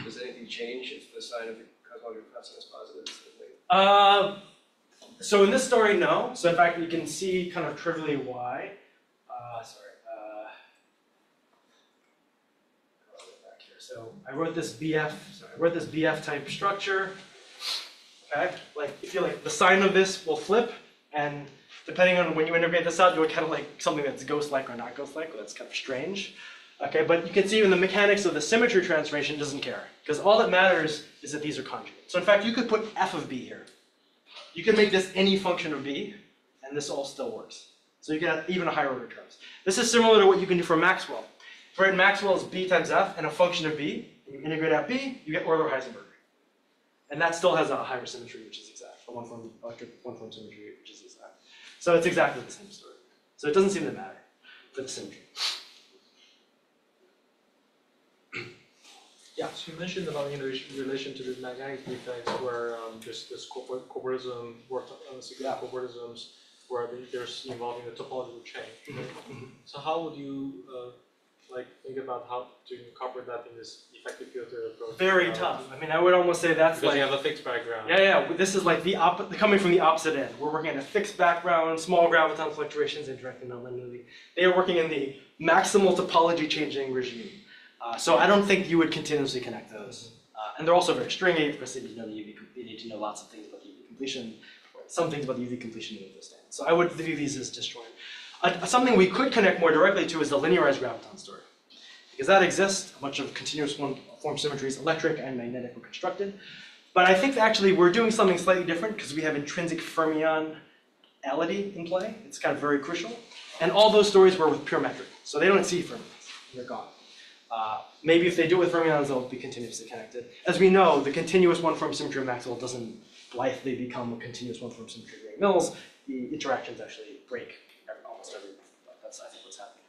Does anything change if the sign of the cosmological constant is positive? So they- Uh, so in this story, no. So in fact, you can see kind of trivially why. Uh, sorry. Uh, back here. So I wrote this BF. Sorry, I wrote this BF type structure. Okay, like if you like, the sign of this will flip, and depending on when you integrate this out, you'll kind of like something that's ghost-like or not ghost-like. That's kind of strange. Okay, but you can see even the mechanics of the symmetry transformation doesn't care because all that matters is that these are conjugate. So in fact, you could put f of b here. You can make this any function of b, and this all still works. So you have even higher order terms. This is similar to what you can do for Maxwell. For in Maxwell is b times f and a function of b, and you integrate out b, you get Euler Heisenberg. And that still has a higher symmetry, which is exact, a one form electric one form symmetry, which is exact. So it's exactly the same story. So it doesn't seem to matter for the symmetry. So you mentioned about in relation relation to the magnetic defects where um there's this corpor- cobordism, work on the secret cobordisms where the- there's involving the topological chain. Mm-hmm. So how would you uh like think about how to incorporate that in this effective field theory approach? Very Uh, tough. I mean, I would almost say that's Because like you have a fixed background. Yeah, yeah, this is like the coming from the opposite end. We're working at a fixed background, small graviton fluctuations interacting nonlinearly. They are working in the maximal topology changing regime. Uh, so I don't think you would continuously connect those. Uh, and they're also very stringy, because to know UV, they need to know lots of things about the UV completion, or some things about the UV completion you understand. So I would view these as disjoint. Uh, something we could connect more directly to is the linearized graviton story. Because that exists, a bunch of continuous form symmetries, electric and magnetic, were constructed. But I think actually we're doing something slightly different because we have intrinsic fermionality in play. It's kind of very crucial. And all those stories were with pure metric. So they don't see fermions. They're gone. Uh, maybe if they do it with fermions, they'll be continuously connected. As we know, the continuous one-form symmetry of Maxwell doesn't blithely become a continuous one-form symmetry of Yang-Mills. The interactions actually break every, almost every month. But that's, I think, what's happening.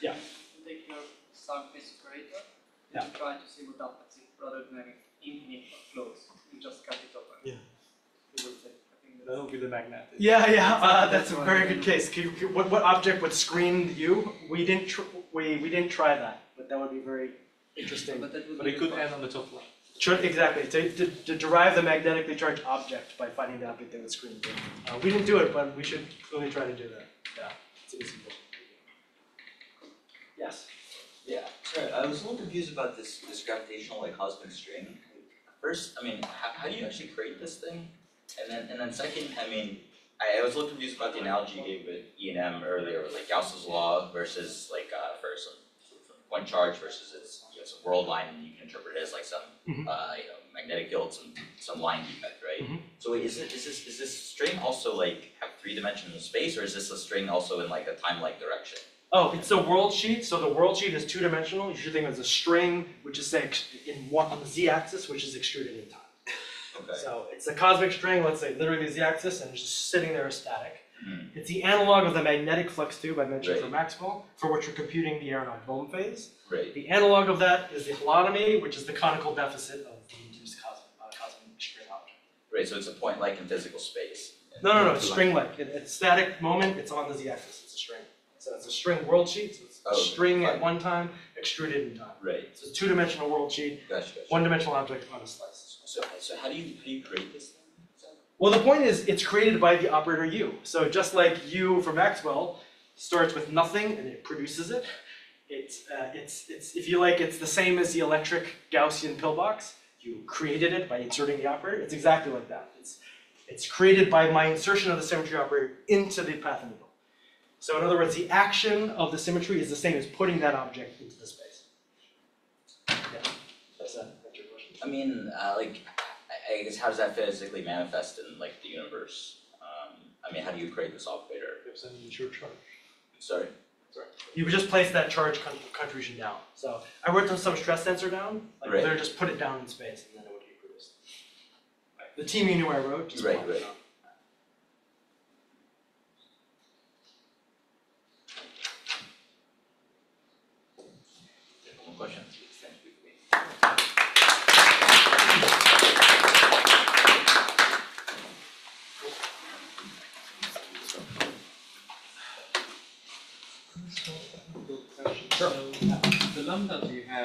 You take your surface operator Yeah. and try to see what happens if rather than having infinite flows, you just cut it open. Yeah. You will take, I think that's- That'll be the magnet. Yeah, yeah, uh, that's That's a what very good case. Can you- what, what object would screen you? We didn't, tr- we, we didn't try that, but that would be very interesting. But that would But be it could fun. end on the top line. Should, exactly, to, to, to derive the magnetically charged object by finding the object that would screen you. Uh, we didn't do it, but we should clearly try to do that. Yeah, it's easy. Yes. Yeah, sorry, I was a little confused about this, this gravitational like cosmic string. First, I mean, how, how do you actually create this thing? And then, and then second, I mean, I, I was a little confused about the analogy you gave with E and M earlier, with like Gauss's law versus like, uh, for some point charge versus its, you know, some world line, and you can interpret it as like some, Mhm. uh, you know, magnetic field, some, some line defect, right? Mhm. So wait, is it, is this, is this string also like have three dimensional space, or is this a string also in like a time-like direction? Oh, it's a world sheet, so the world sheet is two-dimensional. You should think of it as a string, which is say, ex- in one, on the z-axis, which is extruded in time. Okay. So it's a cosmic string, let's say literally the z-axis, and it's just sitting there as static. Hmm. It's the analog of the magnetic flux tube I mentioned for Maxwell, for which we're computing the Aharonov-Bohm phase. Right, The analog of that is the holonomy, which is the conical deficit of the induced cosmic, uh, cosmic string object. right, so it's a point like in physical space. No, no, no, it's string-like. It, it's static moment, it's on the z-axis, it's a string. So it's a string world sheet, so it's a Oh, string at one time, extruded in time. Right, It's a two-dimensional world sheet, gotcha, gotcha. one-dimensional object on a slice. So, so how do you, how do you create this thing? Well, the point is, it's created by the operator U. So just like U for Maxwell starts with nothing and it produces it, it's, uh, it's, it's, if you like, it's the same as the electric Gaussian pillbox. You created it by inserting the operator. It's exactly like that. It's, it's created by my insertion of the symmetry operator into the path integral. So in other words, the action of the symmetry is the same as putting that object into the space. Yeah, does that answer your question? I mean, uh, like, I, I guess how does that physically manifest in like the universe? Um, I mean, how do you create this operator? If an insured charge. Sorry. You would just place that charge con- contribution down. So I wrote on some stress tensor down, like Right. literally just put it down in space and then it would be produced. The team you knew I wrote, just Right, it right. down. One question. Thank you. The lambda you have